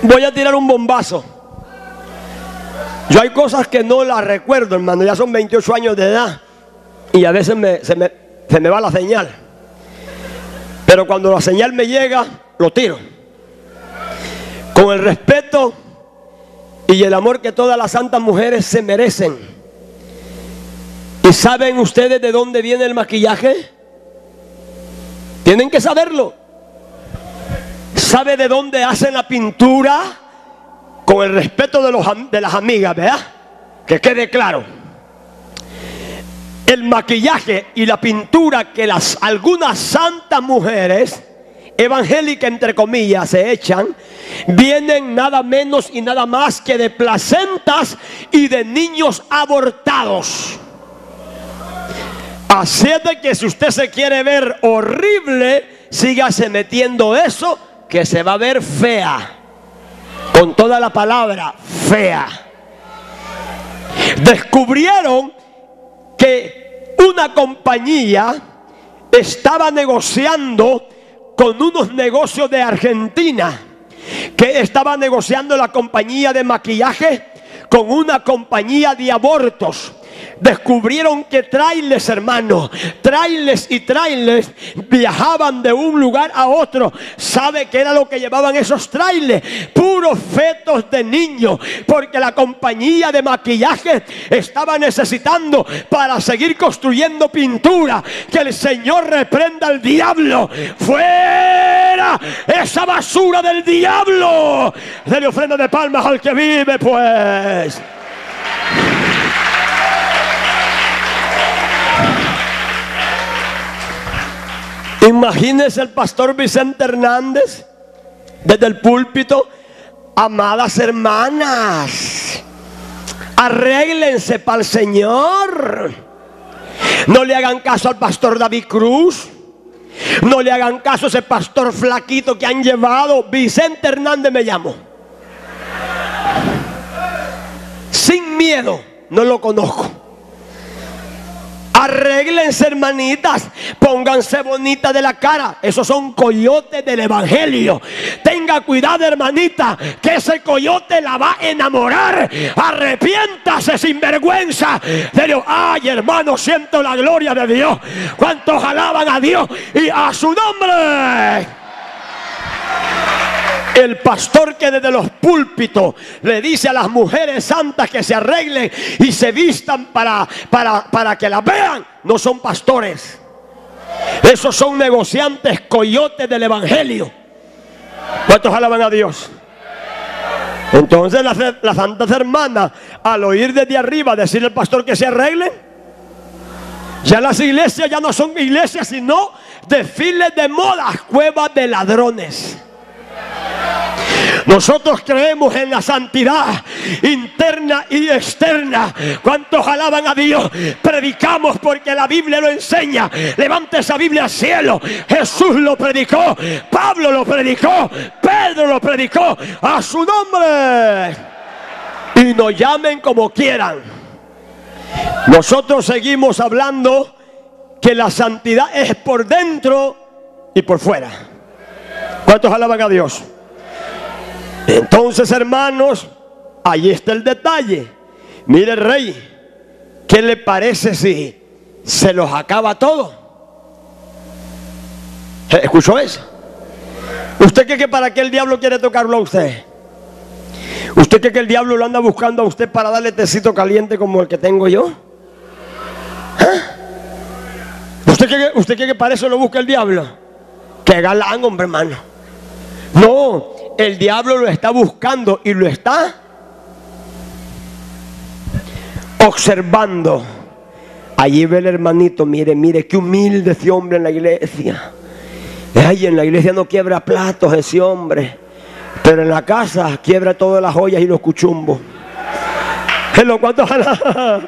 Speaker 1: Voy a tirar un bombazo. Yo hay cosas que no las recuerdo, hermano. Ya son 28 años de edad. Y a veces se, me, se me va la señal. Pero cuando la señal me llega, lo tiro. Con el respeto y el amor que todas las santas mujeres se merecen. ¿Y saben ustedes de dónde viene el maquillaje? Tienen que saberlo. ¿Sabe de dónde hacen la pintura? Con el respeto de, los, de las amigas, ¿verdad? Que quede claro. El maquillaje y la pintura que las algunas santas mujeres evangélicas entre comillas se echan, vienen nada menos y nada más que de placentas y de niños abortados. Así es de que si usted se quiere ver horrible, sígase metiendo eso que se va a ver fea, con toda la palabra fea. Descubrieron que una compañía estaba negociando con unos negocios de Argentina, que estaba negociando la compañía de maquillaje con una compañía de abortos descubrieron que trailers, hermano, trailers y trailers viajaban de un lugar a otro. ¿Sabe qué era lo que llevaban esos trailers? Puros fetos de niños, porque la compañía de maquillaje estaba necesitando para seguir construyendo pintura. Que el Señor reprenda al diablo. Fuera esa basura del diablo. Dele ofrenda de palmas al que vive, pues. Imagínese el pastor Vicente Hernández desde el púlpito, amadas hermanas, arréglense para el Señor. No le hagan caso al pastor David Cruz. No le hagan caso a ese pastor flaquito que han llevado. Vicente Hernández me llamo. Sin miedo, no lo conozco. Arréglense, hermanitas. Pónganse bonitas de la cara. Esos son coyotes del evangelio. Tenga cuidado, hermanita, que ese coyote la va a enamorar. Arrepiéntase sin vergüenza. Dios, ay, hermano, siento la gloria de Dios. ¿Cuántos alaban a Dios y a su nombre? El pastor que desde los púlpitos le dice a las mujeres santas que se arreglen y se vistan para, para, para que las vean, no son pastores. Esos son negociantes coyotes del Evangelio. ¿Cuántos alaban a Dios? Entonces las, las santas hermanas, al oír desde arriba decir al pastor que se arregle, ya las iglesias ya no son iglesias, sino desfiles de modas, cuevas de ladrones. Nosotros creemos en la santidad interna y externa. ¿Cuántos alaban a Dios? Predicamos porque la Biblia lo enseña. Levante esa Biblia al cielo. Jesús lo predicó. Pablo lo predicó. Pedro lo predicó. A su nombre. Y nos llamen como quieran. Nosotros seguimos hablando que la santidad es por dentro y por fuera. ¿Cuántos alaban a Dios? Entonces, hermanos, ahí está el detalle. Mire, rey, ¿qué le parece si se los acaba todo? ¿Escuchó eso? ¿Usted cree que para qué el diablo quiere tocarlo a usted? ¿Usted cree que el diablo lo anda buscando a usted para darle tecito caliente como el que tengo yo? ¿Ah? ¿Usted cree, ¿Usted cree que para eso lo busca el diablo? Que galán, hombre, hermano. No, el diablo lo está buscando y lo está observando. Allí ve el hermanito, mire, mire, qué humilde ese hombre en la iglesia. Ay, en la iglesia no quiebra platos ese hombre, pero en la casa quiebra todas las joyas y los cuchumbos. Hello, ¿cuántos alaba?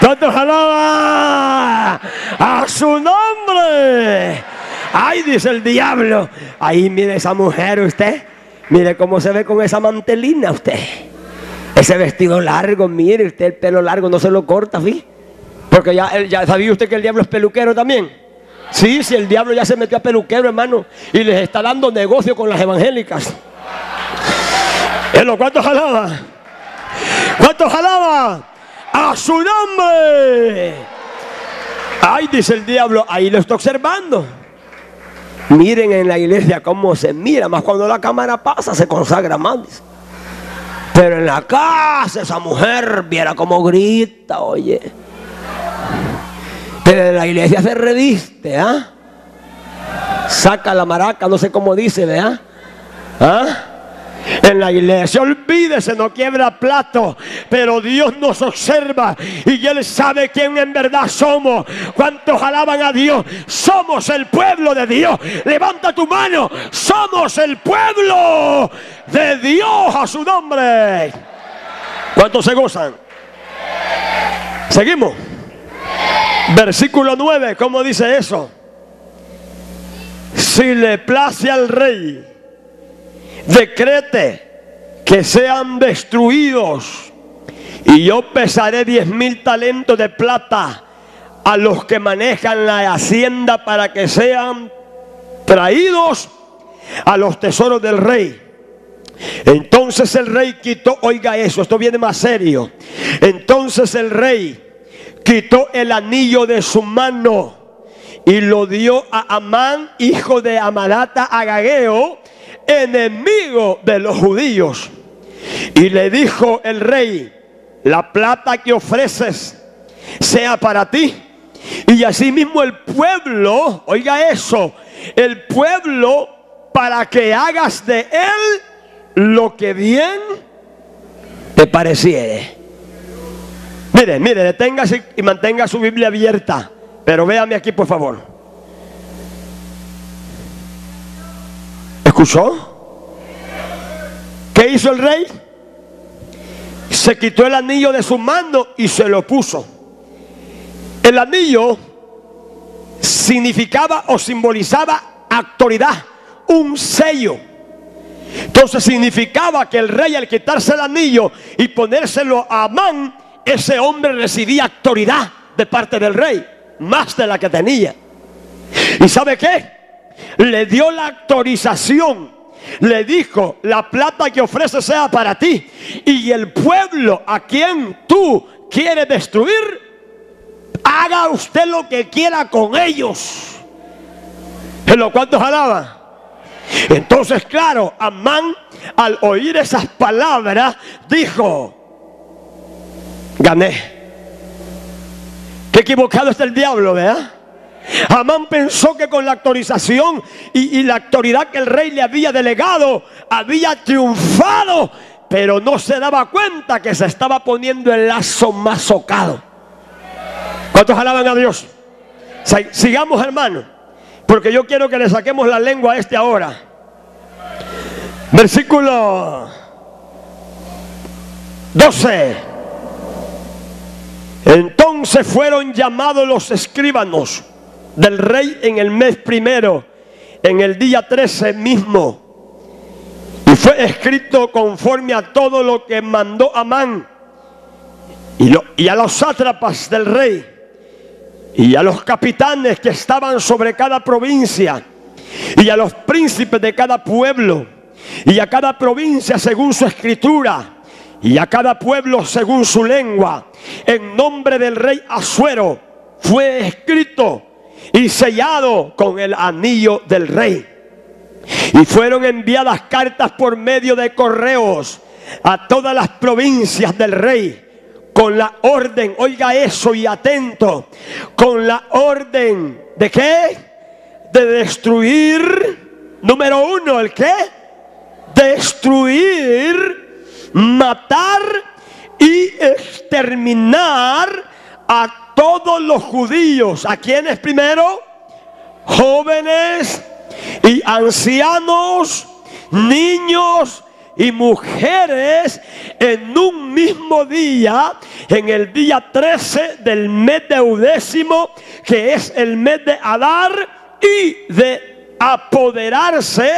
Speaker 1: ¿Cuántos alaba? A su nombre. Ay, dice el diablo. Ahí mire esa mujer usted. Mire cómo se ve con esa mantelina usted. Ese vestido largo, mire usted el pelo largo, no se lo corta, ¿sí? Porque ya, ya sabía usted que el diablo es peluquero también. Sí, si el diablo ya se metió a peluquero, hermano, y les está dando negocio con las evangélicas. ¿En lo cuántos alaba? ¿Cuántos alaba? A su nombre. Ay, dice el diablo, ahí lo está observando. Miren en la iglesia cómo se mira, más cuando la cámara pasa se consagra más. Pero en la casa esa mujer viera cómo grita, oye. Pero en la iglesia se reviste, ¿ah? Saca la maraca, no sé cómo dice, ¿verdad? ¿Ah? En la iglesia, olvídese, no quiebra plato, pero Dios nos observa y Él sabe quién en verdad somos. ¿Cuántos alaban a Dios? Somos el pueblo de Dios. Levanta tu mano, somos el pueblo de Dios a su nombre. ¿Cuántos se gozan? Seguimos. Versículo 9, ¿cómo dice eso? Si le place al rey decrete que sean destruidos y yo pesaré diez mil talentos de plata a los que manejan la hacienda para que sean traídos a los tesoros del rey. Entonces el rey quitó, oiga eso, esto viene más serio. Entonces el rey quitó el anillo de su mano y lo dio a Amán, hijo de Amadata Agageo, enemigo de los judíos. Y le dijo el rey, la plata que ofreces sea para ti. Y asimismo el pueblo, oiga eso, el pueblo para que hagas de él lo que bien te pareciere. Mire, mire, deténgase y mantenga su Biblia abierta. Pero véame aquí, por favor. ¿Escuchó? ¿Qué hizo el rey? Se quitó el anillo de su mano y se lo puso. El anillo significaba o simbolizaba autoridad, un sello. Entonces significaba que el rey al quitarse el anillo y ponérselo a Amán, ese hombre recibía autoridad de parte del rey, más de la que tenía. ¿Y sabe qué? Le dio la autorización. Le dijo, la plata que ofrece sea para ti. Y el pueblo a quien tú quieres destruir, haga usted lo que quiera con ellos. ¿En lo cuantos alaba? Entonces, claro, Amán al oír esas palabras dijo, gané. Qué equivocado está el diablo, ¿verdad? Amán pensó que con la autorización y, y, la autoridad que el rey le había delegado había triunfado, pero no se daba cuenta que se estaba poniendo el lazo más socado. ¿Cuántos alaban a Dios? Sigamos, hermano, porque yo quiero que le saquemos la lengua a este ahora. Versículo 12. Entonces fueron llamados los escribanos del rey en el mes primero, en el día 13 mismo. Y fue escrito conforme a todo lo que mandó Amán y, y a los sátrapas del rey y a los capitanes que estaban sobre cada provincia y a los príncipes de cada pueblo y a cada provincia según su escritura y a cada pueblo según su lengua. En nombre del rey Asuero fue escrito y sellado con el anillo del rey. Y fueron enviadas cartas por medio de correos a todas las provincias del rey con la orden, oiga eso y atento, con la orden de qué? De destruir, número uno, ¿el qué? Destruir, matar y exterminar a todos los judíos. ¿A quienes primero? Jóvenes y ancianos, niños y mujeres en un mismo día, en el día 13 del mes de Eudécimo, que es el mes de Adar, y de apoderarse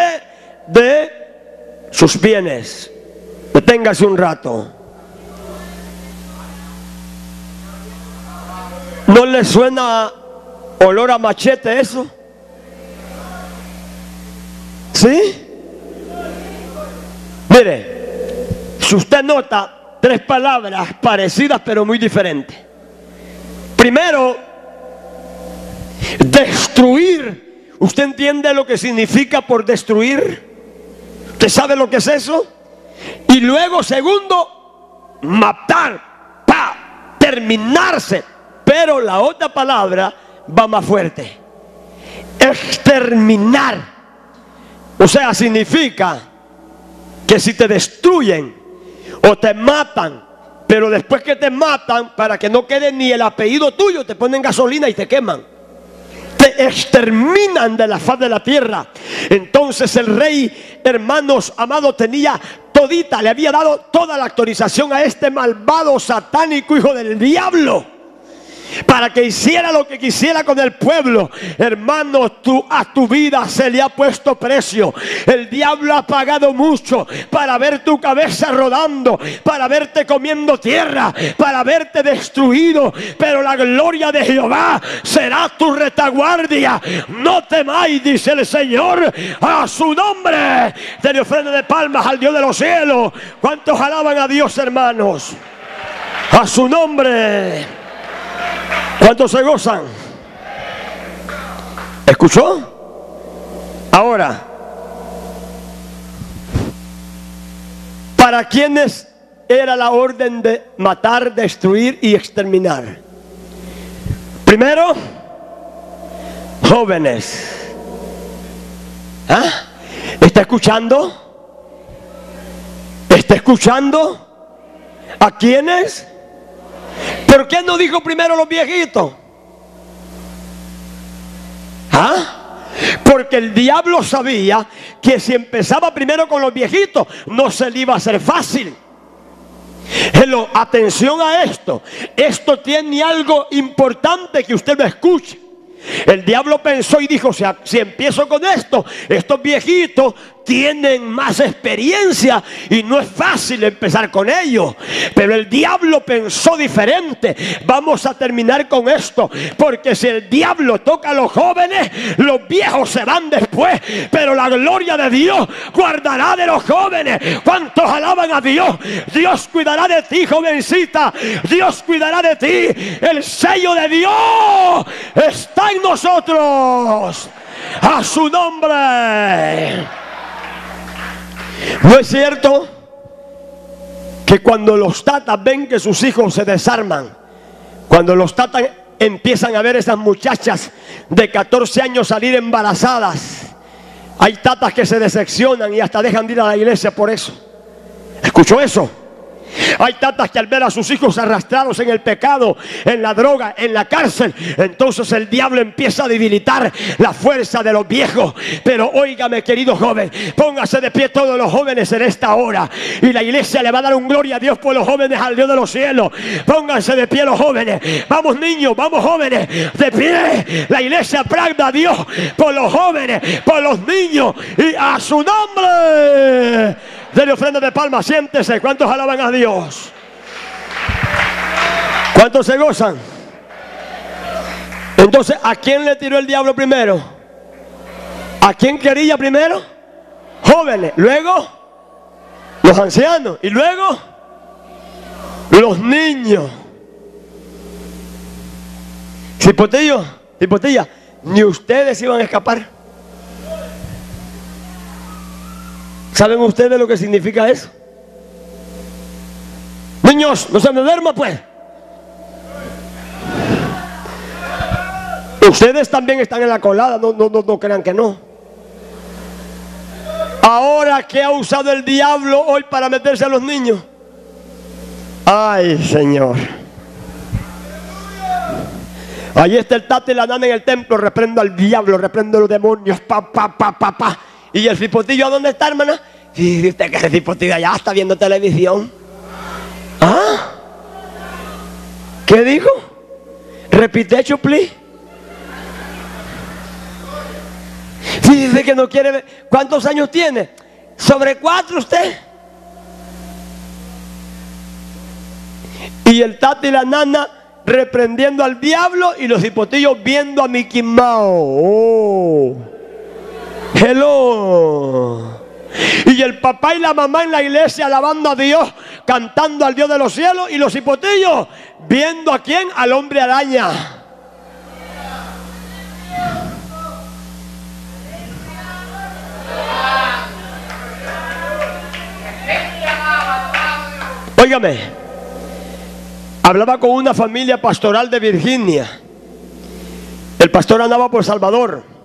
Speaker 1: de sus bienes. Deténgase un rato. ¿No le suena olor a machete eso? ¿Sí? Mire, si usted nota tres palabras parecidas pero muy diferentes. Primero, destruir. ¿Usted entiende lo que significa por destruir? ¿Usted sabe lo que es eso? Y luego, segundo, matar, pa, terminarse. Pero la otra palabra va más fuerte. Exterminar. O sea, significa que si te destruyen o te matan, pero después que te matan, para que no quede ni el apellido tuyo, te ponen gasolina y te queman. Te exterminan de la faz de la tierra. Entonces el rey, hermanos amados, tenía todita, le había dado toda la autorización a este malvado satánico hijo del diablo. Para que hiciera lo que quisiera con el pueblo. Hermano, tú, a tu vida se le ha puesto precio. El diablo ha pagado mucho para ver tu cabeza rodando, para verte comiendo tierra, para verte destruido. Pero la gloria de Jehová será tu retaguardia. No temáis, dice el Señor, a su nombre. Te ofrenda de palmas al Dios de los cielos. ¿Cuántos alaban a Dios, hermanos? A su nombre. ¿Cuántos se gozan? ¿Escuchó? Ahora, ¿para quiénes era la orden de matar, destruir y exterminar? Primero, jóvenes. ¿Ah? ¿Está escuchando? ¿Está escuchando? ¿A quiénes? ¿Por qué no dijo primero los viejitos? ¿Ah? Porque el diablo sabía que si empezaba primero con los viejitos, no se le iba a hacer fácil. Atención a esto. Esto tiene algo importante que usted lo escuche. El diablo pensó y dijo, si empiezo con esto, estos viejitos tienen más experiencia y no es fácil empezar con ellos. Pero el diablo pensó diferente. Vamos a terminar con esto. Porque si el diablo toca a los jóvenes, los viejos se van después. Pero la gloria de Dios guardará de los jóvenes. ¿Cuántos alaban a Dios? Dios cuidará de ti, jovencita. Dios cuidará de ti. El sello de Dios está en nosotros. A su nombre. ¿No es cierto que cuando los tatas ven que sus hijos se desarman, cuando los tatas empiezan a ver esas muchachas de 14 años salir embarazadas, hay tatas que se decepcionan y hasta dejan de ir a la iglesia por eso? ¿Escuchó eso? Hay tantas que al ver a sus hijos arrastrados en el pecado, en la droga, en la cárcel, entonces el diablo empieza a debilitar la fuerza de los viejos. Pero óigame, querido joven, póngase de pie todos los jóvenes en esta hora. Y la iglesia le va a dar un gloria a Dios por los jóvenes, al Dios de los cielos. Pónganse de pie los jóvenes. Vamos niños, vamos jóvenes, de pie. La iglesia aplauda a Dios por los jóvenes, por los niños y a su nombre. Dele ofrenda de palma, siéntese. ¿Cuántos alaban a Dios? ¿Cuántos se gozan? Entonces, ¿a quién le tiró el diablo primero? ¿A quién quería primero? Jóvenes. Luego, los ancianos. Y luego, los niños. Cipotillo, cipotilla, ni ustedes iban a escapar. ¿Saben ustedes lo que significa eso? Niños, no se me duerma pues. Ustedes también están en la colada, no, no, no, no crean que no. Ahora que ha usado el diablo hoy para meterse a los niños. Ay, Señor. Ahí está el tate y la nana en el templo. Reprendo al diablo, reprendo a los demonios. Pa, pa, pa, pa, pa. ¿Y el cipotillo a dónde está, hermana? Y usted que el cipotillo ya está viendo televisión. ¿Ah? ¿Qué dijo? Repite, chupli. dice que no quiere ver. ¿Cuántos años tiene? ¿Sobre cuatro usted? Y el tati y la nana reprendiendo al diablo y los hipotillos viendo a Mickey Mouse. Oh. Hello. Y el papá y la mamá en la iglesia alabando a Dios, cantando al Dios de los cielos y los hipotillos viendo a quién, al hombre araña. Óigame, hablaba con una familia pastoral de Virginia. El pastor andaba por Salvador.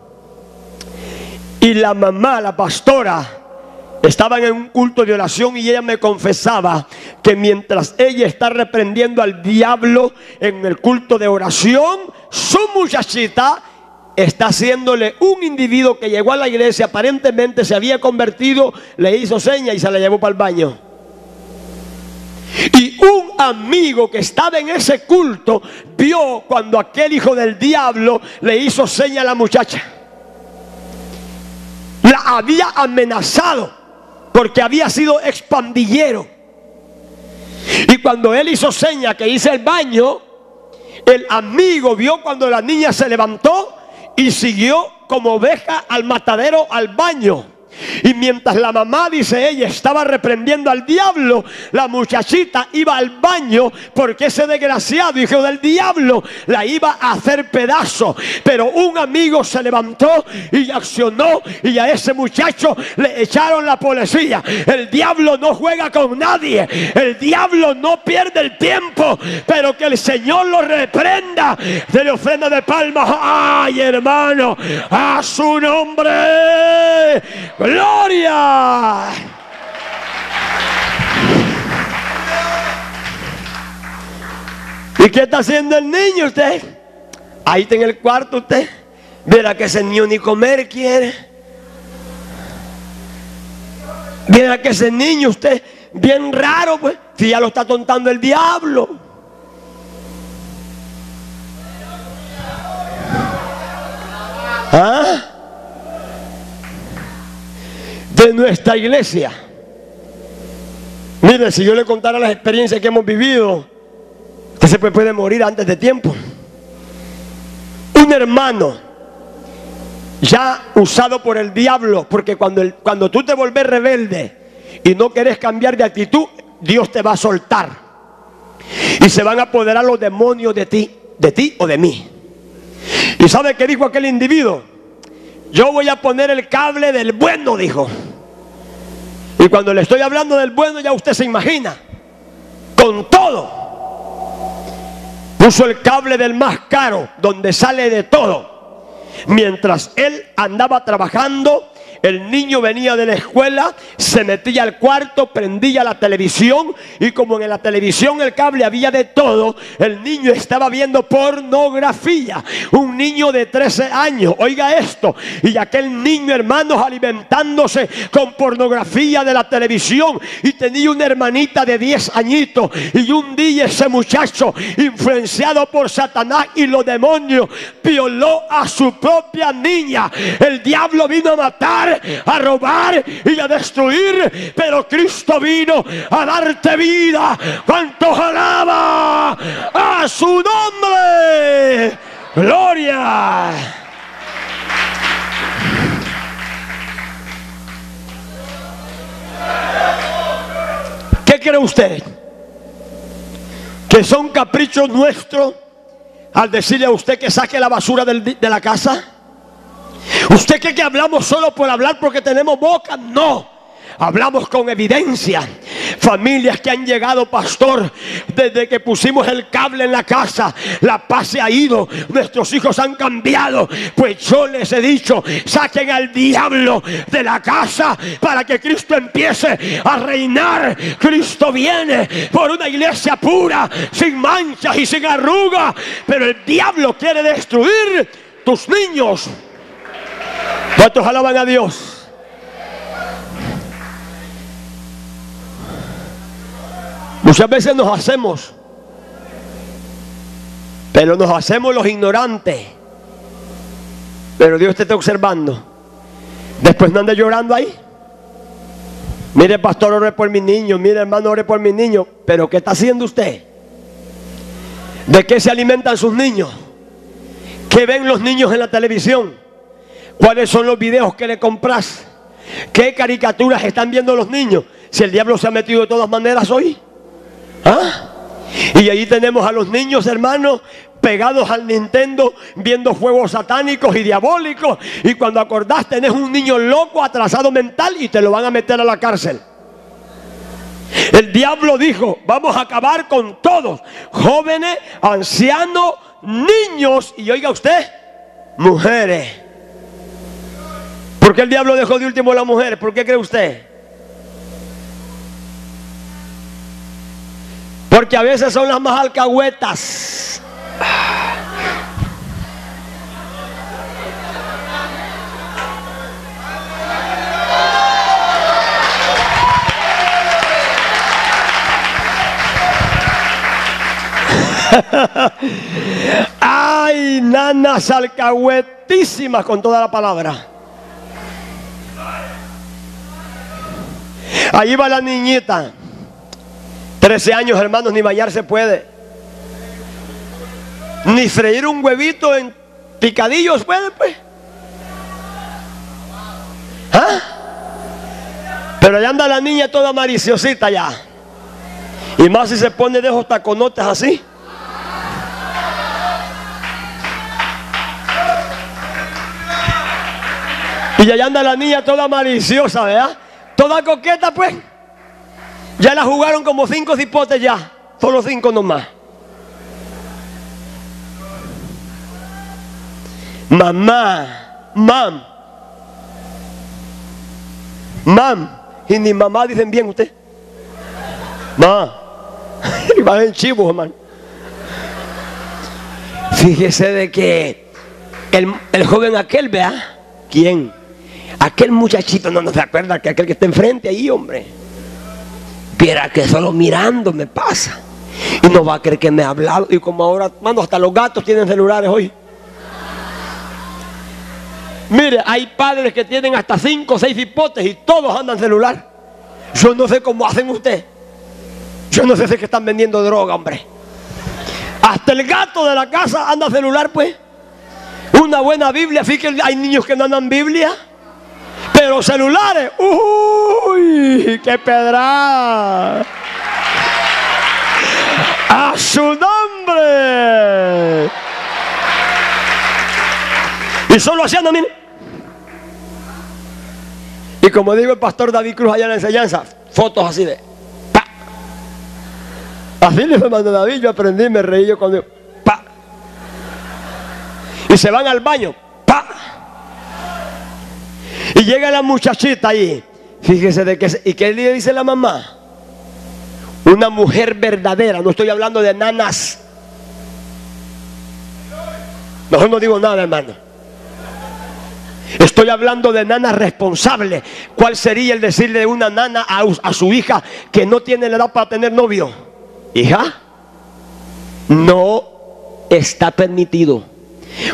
Speaker 1: Y la mamá, la pastora, estaban en un culto de oración y ella me confesaba que mientras ella está reprendiendo al diablo en el culto de oración, su muchachita está haciéndole un individuo que llegó a la iglesia, aparentemente se había convertido, le hizo seña y se la llevó para el baño. Y un amigo que estaba en ese culto vio cuando aquel hijo del diablo le hizo seña a la muchacha. Había amenazado porque había sido expandillero. Y cuando él hizo seña que hice el baño, el amigo vio cuando la niña se levantó y siguió como oveja al matadero al baño. Y mientras la mamá, dice ella, estaba reprendiendo al diablo, la muchachita iba al baño porque ese desgraciado hijo del diablo la iba a hacer pedazo. Pero un amigo se levantó y accionó y a ese muchacho le echaron la policía. El diablo no juega con nadie. El diablo no pierde el tiempo. Pero que el Señor lo reprenda. De la ofrenda de palmas. Ay, hermano. A su nombre. Gloria. ¿Y qué está haciendo el niño usted? Ahí está en el cuarto usted. Verá que ese niño ni comer quiere. Verá que ese niño usted, bien raro, pues, si ya lo está tontando el diablo. ¿Ah? De nuestra iglesia. Mire, si yo le contara las experiencias que hemos vivido, usted se puede morir antes de tiempo. Un hermano ya usado por el diablo, porque cuando, cuando tú te volvés rebelde y no querés cambiar de actitud, Dios te va a soltar. Y se van a apoderar los demonios de ti, de ti o de mí. ¿Y sabe qué dijo aquel individuo? Yo voy a poner el cable del bueno, dijo. Y cuando le estoy hablando del bueno, ya usted se imagina. Con todo. Puso el cable del más caro, donde sale de todo. Mientras él andaba trabajando el niño venía de la escuela, se metía al cuarto, prendía la televisión y como en la televisión el cable había de todo, el niño estaba viendo pornografía. Un niño de 13 años, oiga esto, y aquel niño hermanos alimentándose con pornografía de la televisión y tenía una hermanita de 10 añitos y un día ese muchacho influenciado por Satanás y los demonios violó a su propia niña. El diablo vino a matar a robar y a destruir, pero Cristo vino a darte vida. ¿Cuántos alaba a su nombre? Gloria. ¿Qué cree usted? ¿Que son caprichos nuestros al decirle a usted que saque la basura de la casa? ¿Usted cree que hablamos solo por hablar porque tenemos boca? No. Hablamos con evidencia. Familias que han llegado, pastor, desde que pusimos el cable en la casa, la paz se ha ido, nuestros hijos han cambiado. Pues yo les he dicho, saquen al diablo de la casa para que Cristo empiece a reinar. Cristo viene por una iglesia pura, sin manchas y sin arrugas, pero el diablo quiere destruir tus niños. ¿Cuántos alaban a Dios? Muchas veces nos hacemos, pero nos hacemos los ignorantes. Pero Dios te está observando. Después no ande llorando ahí. Mire, pastor, ore por mi niño. Mire, hermano, ore por mi niño. Pero ¿qué está haciendo usted? ¿De qué se alimentan sus niños? ¿Qué ven los niños en la televisión? ¿Cuáles son los videos que le compras? ¿Qué caricaturas están viendo los niños? Si el diablo se ha metido de todas maneras hoy. ¿Ah? Y ahí tenemos a los niños, hermanos, pegados al Nintendo, viendo juegos satánicos y diabólicos. Y cuando acordás, tenés un niño loco, atrasado mental y te lo van a meter a la cárcel. El diablo dijo, vamos a acabar con todos, jóvenes, ancianos, niños y oiga usted, mujeres. ¿Por qué el diablo dejó de último a la mujer? ¿Por qué cree usted? Porque a veces son las más alcahuetas. *laughs* Ay, nanas alcahuetísimas con toda la palabra. Allí va la niñita. 13 años, hermanos, ni bañarse puede. Ni freír un huevito en picadillos puede, pues. ¿Ah? Pero allá anda la niña toda mariciosita ya. Y más si se pone de esos taconotes así. Y allá anda la niña toda maliciosa, ¿verdad? Toda coqueta, pues. Ya la jugaron como cinco cipotes ya. Solo cinco nomás. Mamá, mam. Mam. Y ni mamá dicen bien usted. Ma. *laughs* Y van en chivos, hermano. Fíjese de que el, el joven aquel, vea. ¿Quién? Aquel muchachito, no, no se acuerda que aquel que está enfrente ahí, hombre. Viera que solo mirando me pasa. Y no va a creer que me ha hablado. Y como ahora, mano, hasta los gatos tienen celulares hoy. Mire, hay padres que tienen hasta cinco o seis hipotes y todos andan celular. Yo no sé cómo hacen ustedes. Yo no sé si es que están vendiendo droga, hombre. Hasta el gato de la casa anda celular, pues. Una buena Biblia, fíjate, hay niños que no andan Biblia. Pero celulares, uy, qué pedra. A su nombre. Y solo haciendo, mire. Y como digo el pastor David Cruz allá en la enseñanza, fotos así de. Pa. Así le mandó David, yo aprendí, me reí yo cuando. Y se van al baño. Pa. Y llega la muchachita ahí. Fíjese de qué. ¿Y qué le dice la mamá? Una mujer verdadera. No estoy hablando de nanas. Mejor no digo nada, hermano. Estoy hablando de nana responsable. ¿Cuál sería el decirle de una nana a, su hija que no tiene la edad para tener novio? Hija, no está permitido.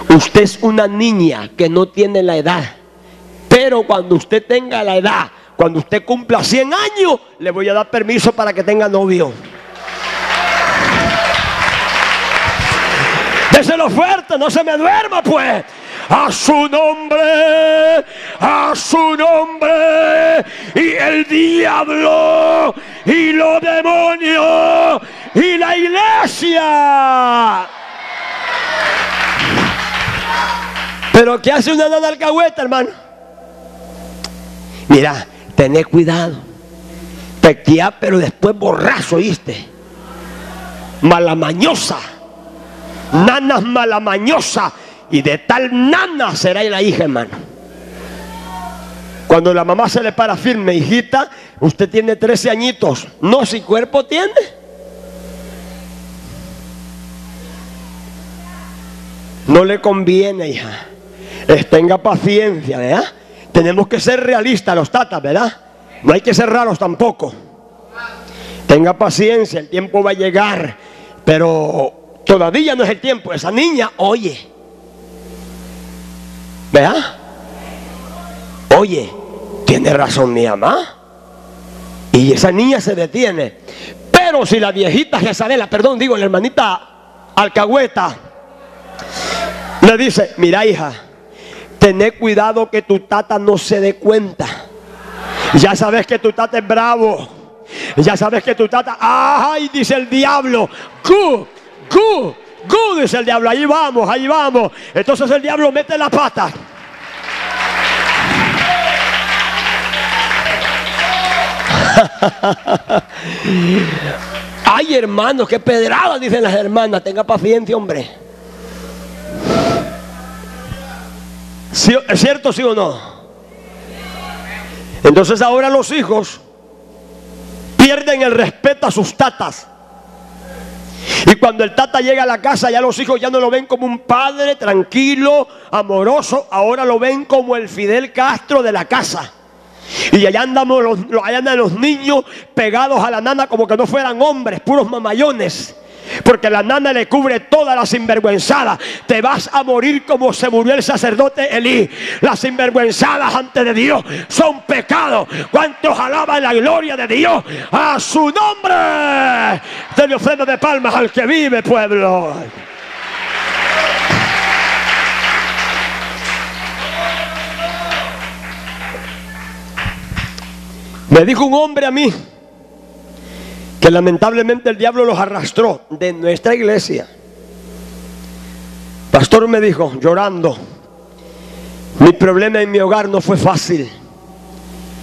Speaker 1: Usted es una niña que no tiene la edad. Pero cuando usted tenga la edad, cuando usted cumpla 100 años, le voy a dar permiso para que tenga novio. Déselo fuerte, no se me duerma pues a su nombre, a su nombre, y el diablo, y los demonios, y la iglesia. Pero ¿qué hace una nana alcahueta, hermano? Mira, tené cuidado. Pequea, pero después borrazo, ¿oíste? Malamañosa. Nanas malamañosa y de tal nana será la hija, hermano. Cuando la mamá se le para firme, hijita, usted tiene 13 añitos. No, si cuerpo tiene. No le conviene, hija. tenga paciencia, ¿verdad? Tenemos que ser realistas los tatas, ¿verdad? No hay que ser raros tampoco. Tenga paciencia, el tiempo va a llegar. Pero todavía no es el tiempo. Esa niña, oye. ¿Vea? Oye, tiene razón mi mamá. Y esa niña se detiene. Pero si la viejita Jezabela, perdón, digo, la hermanita Alcahueta, le dice, mira hija, tené cuidado que tu tata no se dé cuenta. Ya sabes que tu tata es bravo. Ya sabes que tu tata, ay, dice el diablo, gu, gu, Good dice el diablo, ahí vamos, ahí vamos. Entonces el diablo mete la pata. *laughs* Ay, hermanos, qué pedrada, dicen las hermanas. Tenga paciencia, hombre. ¿Es cierto, sí o no? Entonces ahora los hijos pierden el respeto a sus tatas. Y cuando el tata llega a la casa, ya los hijos ya no lo ven como un padre tranquilo, amoroso, ahora lo ven como el Fidel Castro de la casa. Y allá andamos los, allá andan los niños pegados a la nana como que no fueran hombres, puros mamayones. Porque la nana le cubre toda la sinvergüenzada. Te vas a morir como se murió el sacerdote Elí. Las sinvergüenzadas ante de Dios son pecados. ¿Cuántos alaban la gloria de Dios a su nombre? Denle ofrenda de palmas al que vive, pueblo. Me dijo un hombre a mí que lamentablemente el diablo los arrastró de nuestra iglesia. Pastor me dijo, llorando, mi problema en mi hogar no fue fácil.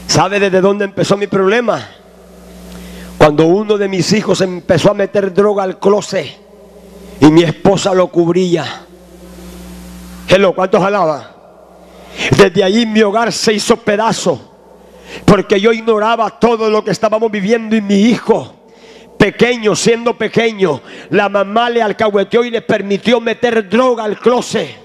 Speaker 1: ¿Sabe desde dónde empezó mi problema? Cuando uno de mis hijos empezó a meter droga al closet y mi esposa lo cubría. Hello, ¿cuántos alaba? Desde allí mi hogar se hizo pedazo porque yo ignoraba todo lo que estábamos viviendo y mi hijo pequeño, siendo pequeño, la mamá le alcahueteó y le permitió meter droga al closet.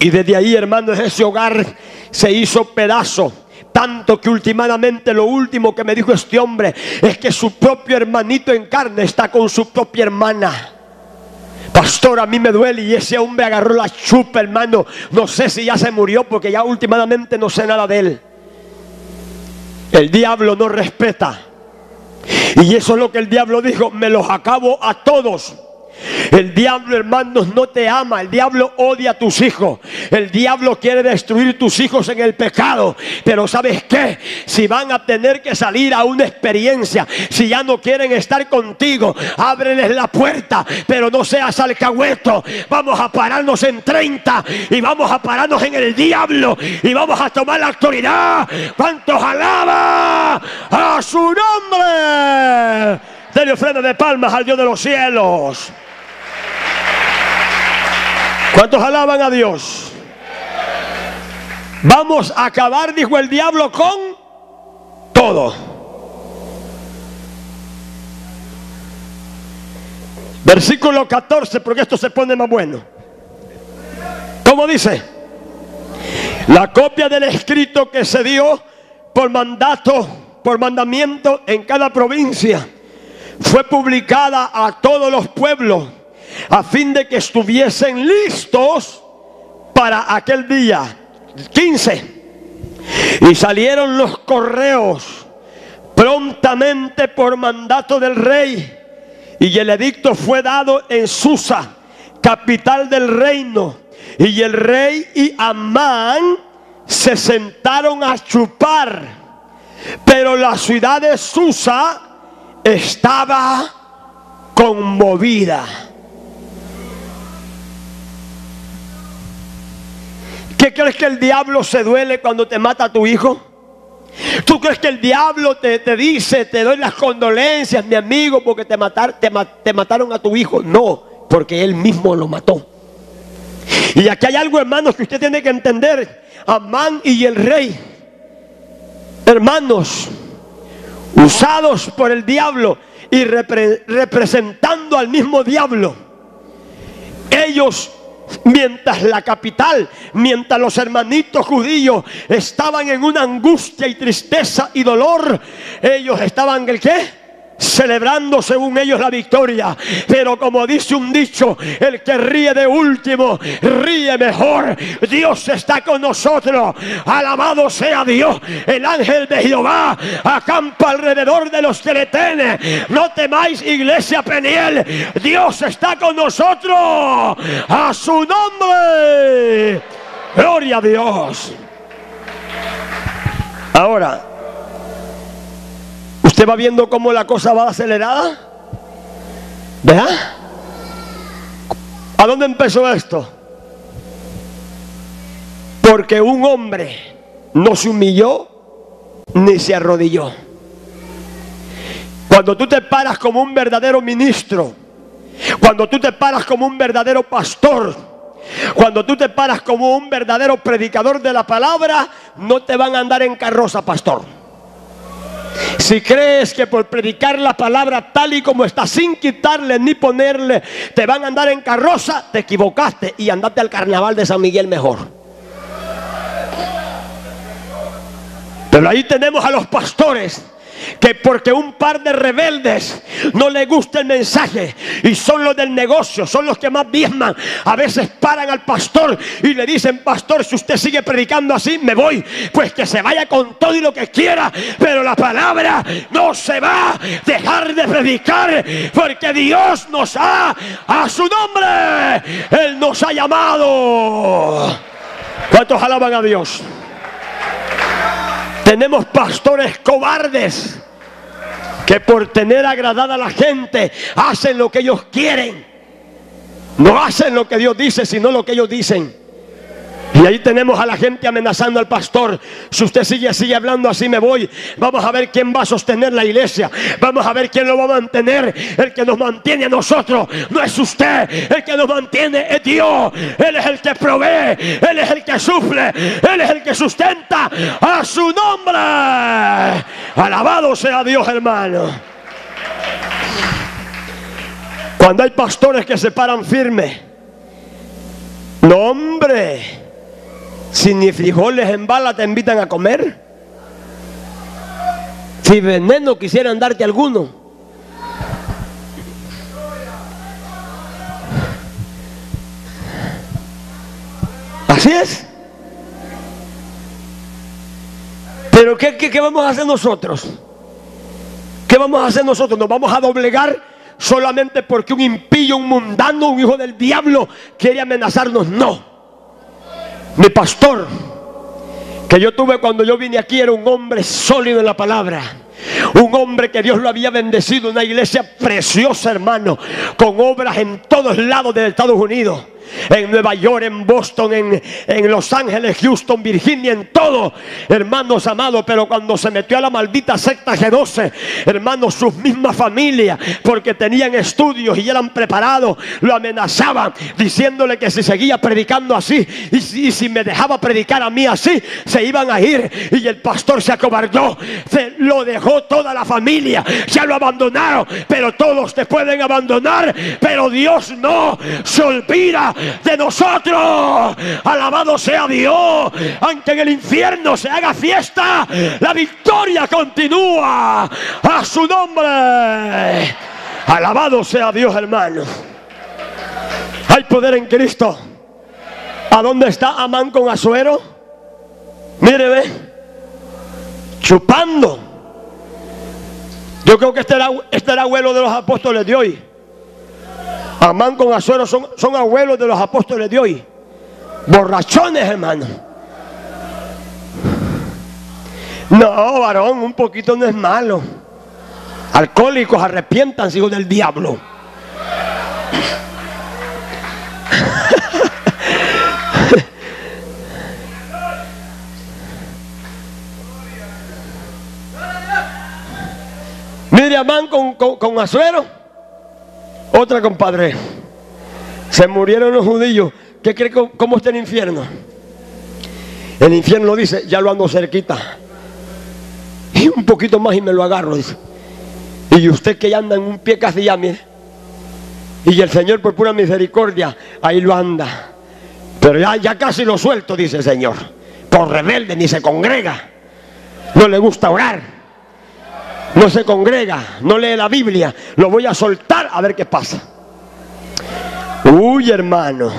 Speaker 1: Y desde ahí, hermanos, ese hogar se hizo pedazo. Tanto que últimamente lo último que me dijo este hombre es que su propio hermanito en carne está con su propia hermana. Pastor, a mí me duele y ese hombre agarró la chupa, hermano. No sé si ya se murió porque ya últimamente no sé nada de él. El diablo no respeta. Y eso es lo que el diablo dijo, me los acabo a todos. El diablo, hermanos, no te ama. El diablo odia a tus hijos. El diablo quiere destruir tus hijos en el pecado. Pero ¿sabes qué? Si van a tener que salir a una experiencia, si ya no quieren estar contigo, ábreles la puerta. Pero no seas alcahueto. Vamos a pararnos en 30 y vamos a pararnos en el diablo y vamos a tomar la autoridad. ¿Cuántos alaba a su nombre? Denle ofrenda de palmas al Dios de los cielos. ¿Cuántos alaban a Dios? Vamos a acabar, dijo el diablo, con todo. Versículo 14, porque esto se pone más bueno. ¿Cómo dice? La copia del escrito que se dio por mandato, por mandamiento en cada provincia, fue publicada a todos los pueblos a fin de que estuviesen listos para aquel día. 15. Y salieron los correos prontamente por mandato del rey. Y el edicto fue dado en Susa, capital del reino. Y el rey y Amán se sentaron a chupar. Pero la ciudad de Susa estaba conmovida. ¿Qué crees que el diablo se duele cuando te mata a tu hijo? ¿Tú crees que el diablo te, dice, te doy las condolencias, mi amigo, porque te, matar, te, te mataron a tu hijo? No, porque él mismo lo mató. Y aquí hay algo, hermanos, que usted tiene que entender. Amán y el rey, hermanos, usados por el diablo y representando al mismo diablo. Ellos Mientras la capital, mientras los hermanitos judíos estaban en una angustia y tristeza y dolor, ellos estaban el qué? Celebrando según ellos la victoria. Pero como dice un dicho, el que ríe de último, ríe mejor. Dios está con nosotros. Alabado sea Dios. El ángel de Jehová acampa alrededor de los que le tienen. No temáis, iglesia Peniel. Dios está con nosotros. A su nombre. Gloria a Dios. Ahora, ¿Usted va viendo cómo la cosa va acelerada? ¿Verdad? ¿A dónde empezó esto? Porque un hombre no se humilló ni se arrodilló. Cuando tú te paras como un verdadero ministro, cuando tú te paras como un verdadero pastor, cuando tú te paras como un verdadero predicador de la palabra, no te van a andar en carroza, pastor. Si crees que por predicar la palabra tal y como está, sin quitarle ni ponerle, te van a andar en carroza, te equivocaste y andate al carnaval de San Miguel mejor. Pero ahí tenemos a los pastores que porque un par de rebeldes no le gusta el mensaje y son los del negocio, son los que más diezman, a veces paran al pastor y le dicen, pastor, si usted sigue predicando así, me voy. Pues que se vaya con todo y lo que quiera, pero la palabra no se va a dejar de predicar porque Dios nos ha, a su nombre, Él nos ha llamado. ¿Cuántos alaban a Dios? Tenemos pastores cobardes que por tener agradada a la gente hacen lo que ellos quieren. No hacen lo que Dios dice, sino lo que ellos dicen. Y ahí tenemos a la gente amenazando al pastor. Si usted sigue, sigue hablando así, me voy. Vamos a ver quién va a sostener la iglesia. Vamos a ver quién lo va a mantener. El que nos mantiene a nosotros no es usted. El que nos mantiene es Dios. Él es el que provee. Él es el que sufre. Él es el que sustenta a su nombre. Alabado sea Dios, hermano. Cuando hay pastores que se paran firmes. No, hombre. Si ni frijoles en bala te invitan a comer. Si veneno quisieran darte alguno. Así es. Pero ¿qué, qué, qué vamos a hacer nosotros? ¿Qué vamos a hacer nosotros? ¿Nos vamos a doblegar solamente porque un impío, un mundano, un hijo del diablo quiere amenazarnos? No. Mi pastor que yo tuve cuando yo vine aquí era un hombre sólido en la palabra. Un hombre que Dios lo había bendecido, una iglesia preciosa, hermano, con obras en todos lados de Estados Unidos en Nueva York, en Boston, en, en, Los Ángeles, Houston, Virginia, en todo, hermanos amados. Pero cuando se metió a la maldita secta G12, hermanos, sus mismas familias, porque tenían estudios y eran preparados, lo amenazaban, diciéndole que si seguía predicando así y si, y si me dejaba predicar a mí así, se iban a ir. Y el pastor se acobardó, se lo dejó toda la familia, ya lo abandonaron, pero todos te pueden abandonar, pero Dios no se olvida de nosotros. Alabado sea Dios. Aunque en el infierno se haga fiesta, la victoria continúa a su nombre. Alabado sea Dios, hermano. Hay poder en Cristo. ¿A dónde está Amán con Azuero? Mire, ve. Chupando. Yo creo que este era, este abuelo de los apóstoles de hoy. Amán con Azuero son, son abuelos de los apóstoles de hoy. Borrachones, hermano. No, varón, un poquito no es malo. Alcohólicos, arrepientan, hijos del diablo. *laughs* Mire, Amán con, con, con Azuero. Otra, compadre. Se murieron los judíos. ¿Qué cree cómo está el infierno? El infierno dice, ya lo ando cerquita. Y un poquito más y me lo agarro, dice. Y usted que anda en un pie casi ya. Y el Señor por pura misericordia, ahí lo anda. Pero ya, ya casi lo suelto, dice el Señor. Por rebelde ni se congrega. No le gusta orar no se congrega, no lee la Biblia, lo voy a soltar a ver qué pasa. Uy, hermano,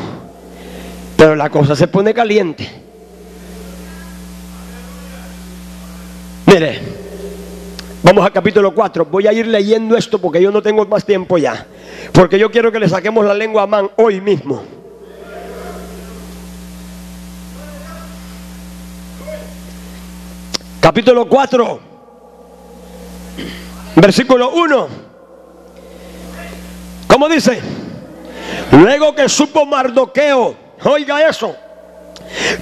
Speaker 1: pero la cosa se pone caliente. Mire, vamos al capítulo 4. Voy a ir leyendo esto porque yo no tengo más tiempo ya. Porque yo quiero que le saquemos la lengua a Man hoy mismo. Capítulo 4 Versículo 1. ¿Cómo dice? Luego que supo Mardoqueo, oiga eso,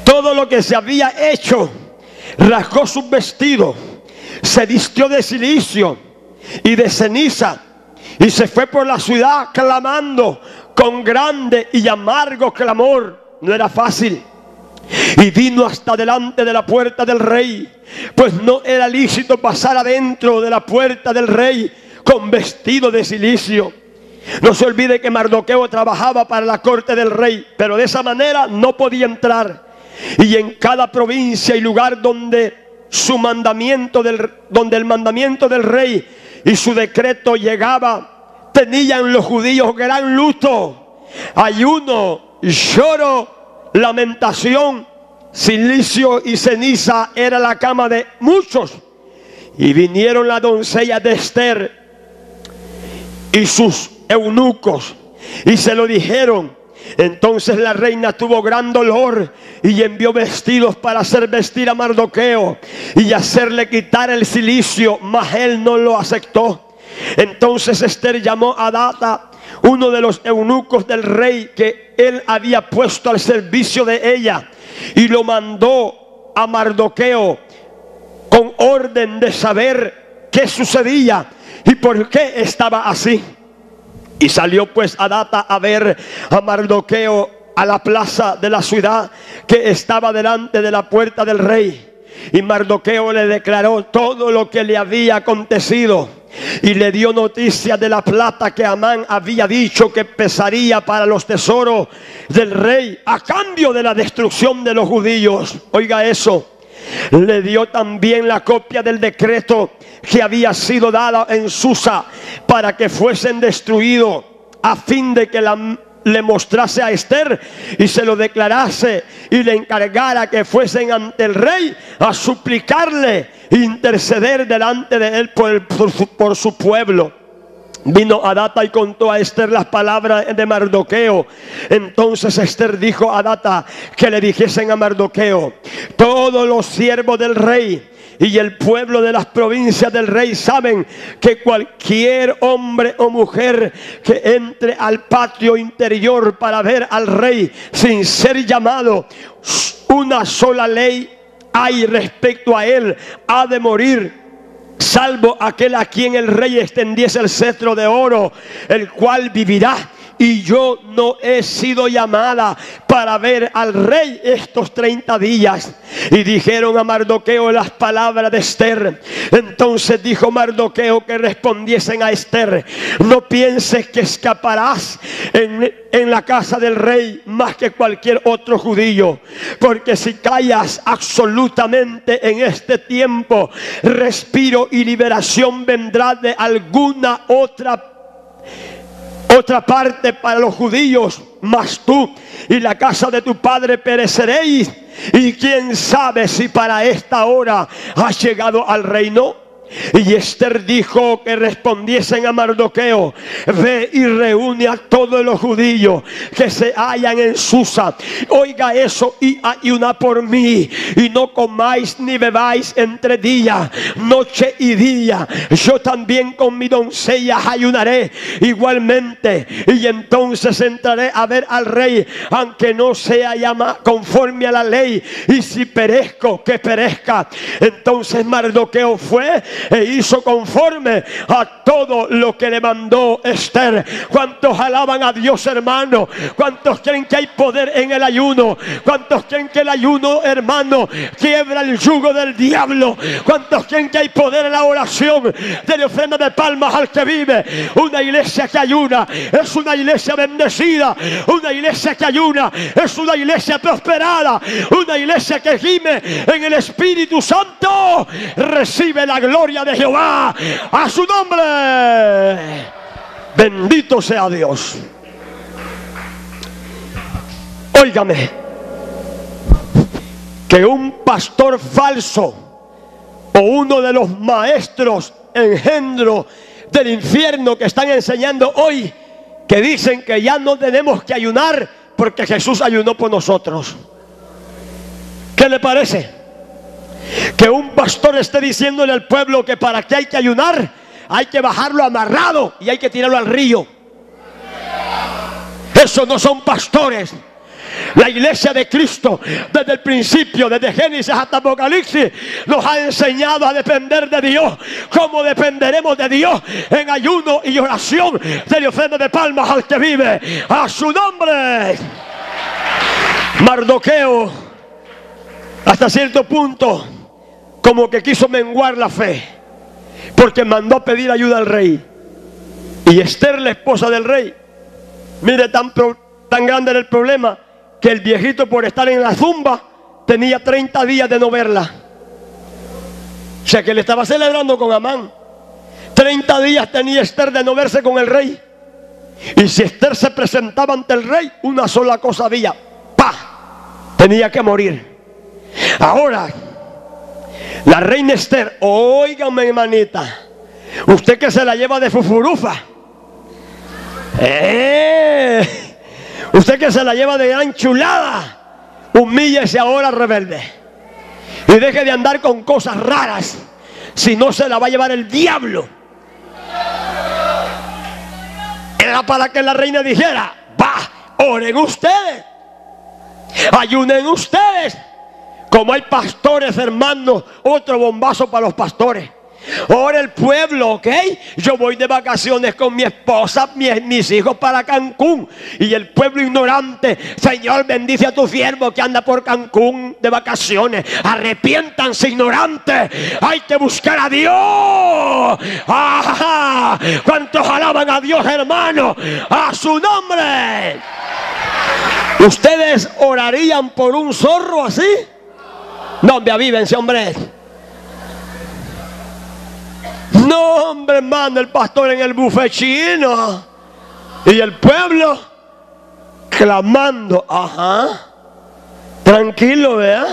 Speaker 1: todo lo que se había hecho, rasgó su vestido, se vistió de silicio y de ceniza y se fue por la ciudad clamando con grande y amargo clamor. No era fácil y vino hasta delante de la puerta del rey, pues no era lícito pasar adentro de la puerta del rey con vestido de silicio. No se olvide que Mardoqueo trabajaba para la corte del rey, pero de esa manera no podía entrar. Y en cada provincia y lugar donde su mandamiento del, donde el mandamiento del rey y su decreto llegaba, tenían los judíos gran luto, ayuno, lloro, lamentación, silicio y ceniza era la cama de muchos. Y vinieron la doncella de Esther y sus eunucos y se lo dijeron. Entonces la reina tuvo gran dolor y envió vestidos para hacer vestir a Mardoqueo y hacerle quitar el silicio, mas él no lo aceptó. Entonces Esther llamó a Data, uno de los eunucos del rey que él había puesto al servicio de ella, y lo mandó a Mardoqueo con orden de saber qué sucedía y por qué estaba así. Y salió pues a Data a ver a Mardoqueo a la plaza de la ciudad que estaba delante de la puerta del rey. Y Mardoqueo le declaró todo lo que le había acontecido. Y le dio noticia de la plata que Amán había dicho que pesaría para los tesoros del rey a cambio de la destrucción de los judíos. Oiga eso. Le dio también la copia del decreto que había sido dada en Susa para que fuesen destruidos a fin de que le mostrase a Esther y se lo declarase y le encargara que fuesen ante el rey a suplicarle interceder delante de él por, por su pueblo. Vino a Data y contó a Esther las palabras de Mardoqueo. Entonces Esther dijo a Data que le dijesen a Mardoqueo, todos los siervos del rey y el pueblo de las provincias del rey saben que cualquier hombre o mujer que entre al patio interior para ver al rey sin ser llamado, una sola ley hay respecto a él, ha de morir salvo aquel a quien el rey extendiese el cetro de oro, el cual vivirá y yo no he sido llamada para ver al rey estos 30 días. Y dijeron a Mardoqueo las palabras de Esther. Entonces dijo Mardoqueo que respondiesen a Esther, no pienses que escaparás en, en la casa del rey más que cualquier otro judío, porque si callas absolutamente en este tiempo, respiro y liberación vendrá de alguna otra otra parte para los judíos, mas tú y la casa de tu padre pereceréis. Y quién sabe si para esta hora has llegado al reino. Y Esther dijo que respondiesen a Mardoqueo, ve y reúne a todos los judíos que se hallan en Susa. Oiga eso y ayuna por mí y no comáis ni bebáis entre día, noche y día. Yo también con mi doncella ayunaré igualmente y entonces entraré a ver al rey, aunque no sea llama conforme a la ley y si perezco, que perezca. Entonces Mardoqueo fue e hizo conforme a todo lo que le mandó Esther. ¿Cuántos alaban a Dios, hermano? ¿Cuántos creen que hay poder en el ayuno? ¿Cuántos creen que el ayuno, hermano, quiebra el yugo del diablo? ¿Cuántos creen que hay poder en la oración de ofrenda de palmas al que vive? Una iglesia que ayuna es una iglesia bendecida. Una iglesia que ayuna es una iglesia prosperada. Una iglesia que gime en el Espíritu Santo. Recibe la gloria de Jehová a su nombre. Bendito sea Dios. Óigame, que un pastor falso o uno de los maestros engendro del infierno que están enseñando hoy, que dicen que ya no tenemos que ayunar porque Jesús ayunó por nosotros. ¿Qué le parece? Que un pastor esté diciéndole al pueblo que para qué hay que ayunar, hay que bajarlo amarrado y hay que tirarlo al río. Esos no son pastores. La iglesia de Cristo, desde el principio, desde Génesis hasta Apocalipsis, nos ha enseñado a depender de Dios. ¿Cómo dependeremos de Dios? En ayuno y oración de ofrenda de palmas al que vive. A su nombre. Mardoqueo, hasta cierto punto, como que quiso menguar la fe, porque mandó pedir ayuda al rey. Y Esther, la esposa del rey, mire tan, tan grande era el problema que el viejito por estar en la zumba tenía 30 días de no verla. O sea que le estaba celebrando con Amán. 30 días tenía Esther de no verse con el rey. Y si Esther se presentaba ante el rey, una sola cosa había. ¡Pa! Tenía que morir. Ahora, la reina Esther, óigame hermanita, usted que se la lleva de fufurufa. Eh, usted que se la lleva de gran chulada, humíllese ahora rebelde. Y deje de andar con cosas raras, si no se la va a llevar el diablo. Era para que la reina dijera, va, oren ustedes, ayunen ustedes. Como hay pastores, hermanos, otro bombazo para los pastores. Ahora el pueblo, ¿ok? Yo voy de vacaciones con mi esposa, mis, hijos para Cancún. Y el pueblo ignorante, Señor, bendice a tu siervo que anda por Cancún de vacaciones. Arrepiéntanse, ignorantes. Hay que buscar a Dios. ¡Ajá! ¿Cuántos alaban a Dios, hermano? A su nombre. ¿Ustedes orarían por un zorro así? Me avívense, hombre. No, hombre, hermano, el pastor en el buffet chino. Y el pueblo clamando. Ajá. Tranquilo, vea.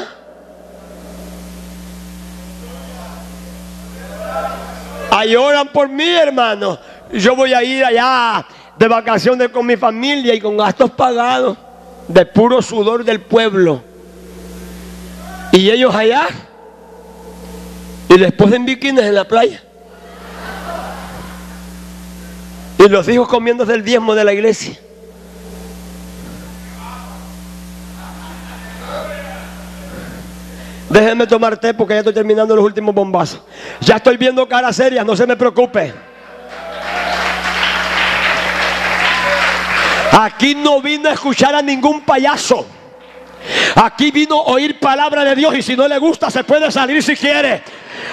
Speaker 1: Ahí oran por mí, hermano. Yo voy a ir allá de vacaciones con mi familia y con gastos pagados de puro sudor del pueblo. Y ellos allá y después en bikinis en la playa. Y los hijos comiendo del diezmo de la iglesia. Déjenme tomar té porque ya estoy terminando los últimos bombazos. Ya estoy viendo caras serias, no se me preocupe. Aquí no vino a escuchar a ningún payaso. Aquí vino a oír palabra de Dios y si no le gusta se puede salir si quiere.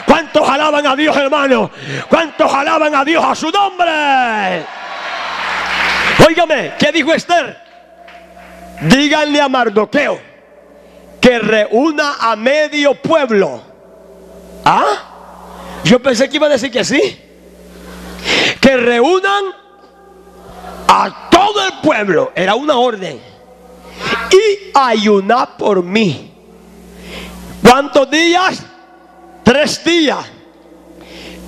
Speaker 1: ¿Cuántos alaban a Dios, hermano? ¿Cuántos alaban a Dios a su nombre? Óigame, ¿qué dijo Esther? Díganle a Mardoqueo que reúna a medio pueblo. ¿Ah? Yo pensé que iba a decir que sí. Que reúnan a todo el pueblo. Era una orden. Y ayunar por mí. ¿Cuántos días? Tres días.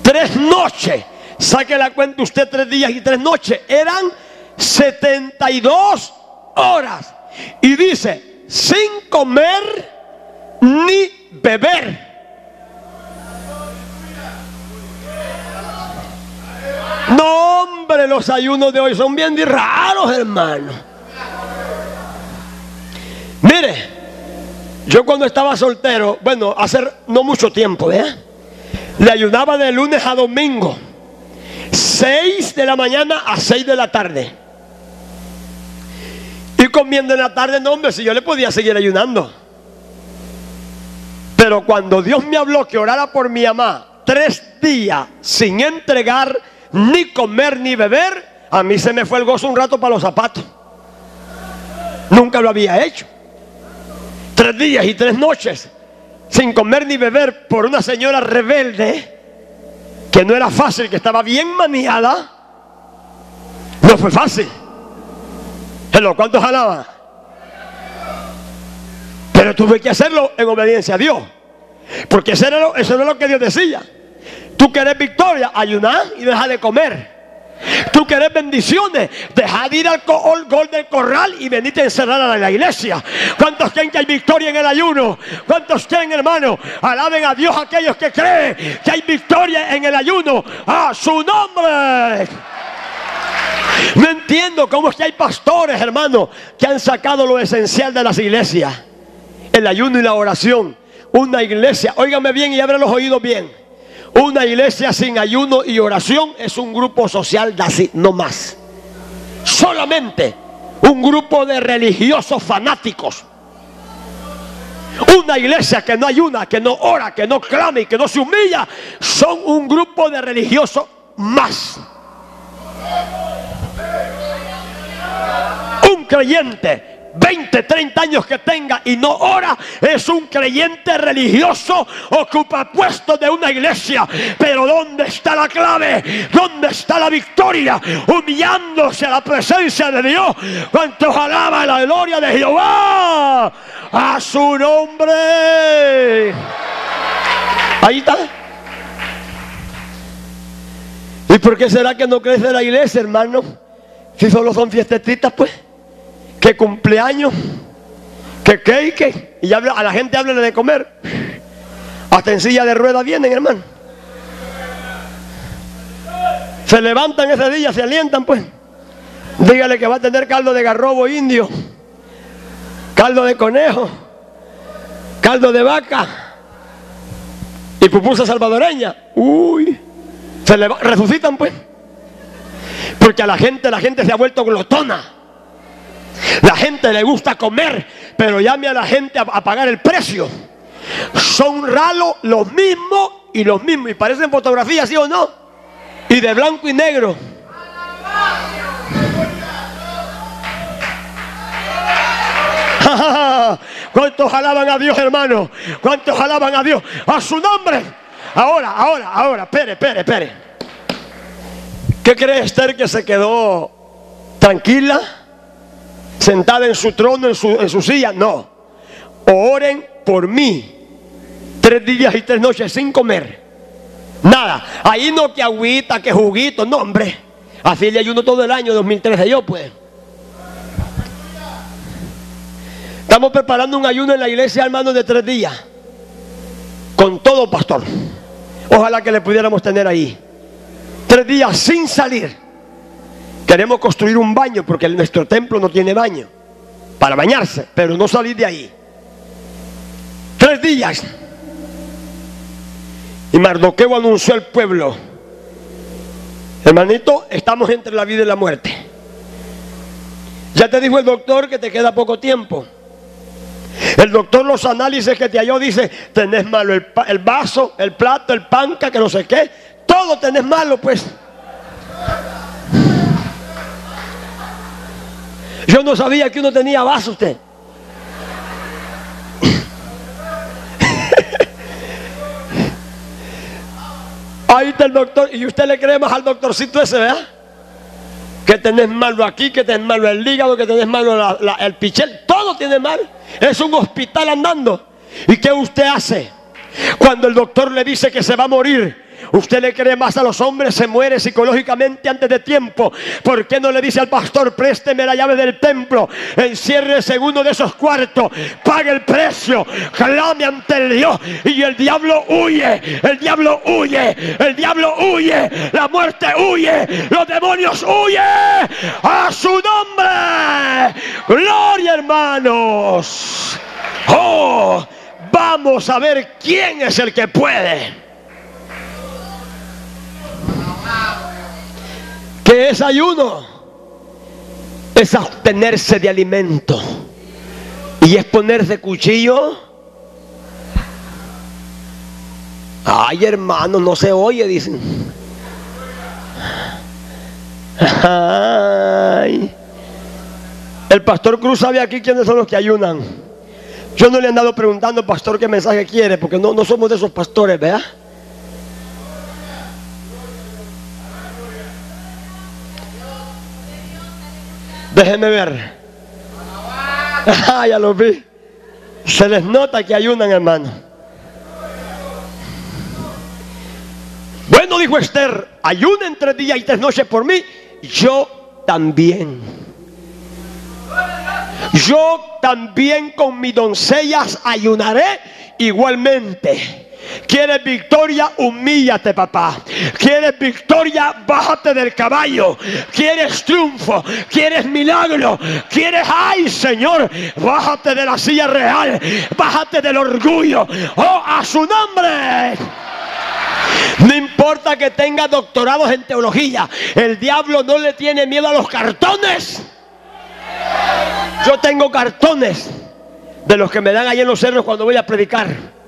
Speaker 1: Tres noches. Saque la cuenta usted tres días y tres noches. Eran 72 horas. Y dice, sin comer ni beber. No, hombre, los ayunos de hoy son bien raros, hermano. Mire, yo cuando estaba soltero, bueno, hace no mucho tiempo, ¿eh? Le ayunaba de lunes a domingo. 6 de la mañana a 6 de la tarde. Y comiendo en la tarde, no, hombre, si yo le podía seguir ayunando. Pero cuando Dios me habló que orara por mi mamá tres días sin entregar ni comer ni beber, a mí se me fue el gozo un rato para los zapatos. Nunca lo había hecho tres días y tres noches sin comer ni beber por una señora rebelde que no era fácil, que estaba bien maniada, no fue fácil. Hello, ¿cuántos alaban? Pero tuve que hacerlo en obediencia a Dios. Porque eso era, lo, lo que Dios decía. Tú querés victoria, ayunar y dejar de comer. Tú querés bendiciones, deja de ir al gol del corral y venite a encerrar a la iglesia. ¿Cuántos creen que hay victoria en el ayuno? ¿Cuántos creen, hermano? Alaben a Dios aquellos que creen que hay victoria en el ayuno. A su nombre. No entiendo cómo es que hay pastores, hermano, que han sacado lo esencial de las iglesias. El ayuno y la oración. Una iglesia, óigame bien y abran los oídos bien una iglesia sin ayuno y oración es un grupo social así, no más. Solamente un grupo de religiosos fanáticos. Una iglesia que no ayuna, que no ora, que no clama y que no se humilla, son un grupo de religiosos más. Un creyente 20, 30 años que tenga y no ora, es un creyente religioso, ocupa puesto de una iglesia. Pero ¿dónde está la clave? ¿Dónde está la victoria? Humillándose a la presencia de Dios. ¿Cuántos alaban la gloria de Jehová? A su nombre. Ahí está. ¿Y por qué será que no crece la iglesia, hermano? Si solo son fiestecitas, pues. Que cumpleaños, que cake, y a la gente habla de comer. Hasta en silla de ruedas vienen, hermano. Se levantan ese día, se alientan, pues. Dígale que va a tener caldo de garrobo indio, caldo de conejo, caldo de vaca y pupusa salvadoreña. Uy, se le resucitan, pues. Porque a la gente, la gente se ha vuelto glotona. La gente le gusta comer, pero llame a la gente a, pagar el precio. Son ralos los mismos y los mismos. Y parecen fotografías, ¿sí o no? Y de blanco y negro. *laughs* ¿Cuántos alaban a Dios, hermano? ¿Cuántos alaban a Dios? A su nombre. Ahora, ahora, ahora, espere, espere, espere. ¿Qué cree Esther que se quedó tranquila? Sentada en su trono, en su, silla. No. Oren por mí. Tres días y tres noches sin comer. Nada. Ahí no que agüita, que juguito. No, hombre. Así le ayuno todo el año 2013 yo, pues. Estamos preparando un ayuno en la iglesia, hermano, de tres días. Con todo, pastor. Ojalá que le pudiéramos tener ahí. Tres días sin salir. Queremos construir un baño porque nuestro templo no tiene baño para bañarse, pero no salir de ahí. Tres días. Y Mardoqueo anunció al pueblo, hermanito, estamos entre la vida y la muerte. Ya te dijo el doctor que te queda poco tiempo. El doctor los análisis que te halló dice, tenés malo el, vaso, el plato, el panca, que no sé qué. Todo tenés malo, pues. Yo no sabía que uno tenía vaso usted. *laughs* Ahí está el doctor. Y usted le cree más al doctorcito ese, ¿verdad? Que tenés malo aquí, que tenés malo el hígado, que tenés malo el pichel. Todo tiene mal. Es un hospital andando. ¿Y qué usted hace? Cuando el doctor le dice que se va a morir Usted le cree más a los hombres, se muere psicológicamente antes de tiempo. ¿Por qué no le dice al pastor, présteme la llave del templo, encierre segundo de esos cuartos, pague el precio, clame ante el Dios y el diablo huye, el diablo huye, el diablo huye, la muerte huye, los demonios huyen a su nombre. Gloria hermanos. Oh, vamos a ver quién es el que puede. ¿Qué es ayuno? Es abstenerse de alimento. Y es ponerse cuchillo. Ay, hermano, no se oye, dicen. Ay. El pastor Cruz sabe aquí quiénes son los que ayunan. Yo no le he andado preguntando, pastor, qué mensaje quiere, porque no, no somos de esos pastores, ¿verdad? Déjenme ver. Ah, ya lo vi. Se les nota que ayunan, hermano. Bueno, dijo Esther, ayunen tres días y tres noches por mí. Yo también. Yo también con mis doncellas ayunaré igualmente. ¿Quieres victoria? Humíllate, papá. ¿Quieres victoria? Bájate del caballo. ¿Quieres triunfo? ¿Quieres milagro? ¿Quieres, ay, Señor? Bájate de la silla real. Bájate del orgullo. Oh, a su nombre. No importa que tenga doctorados en teología. El diablo no le tiene miedo a los cartones. Yo tengo cartones de los que me dan ahí en los cerros cuando voy a predicar.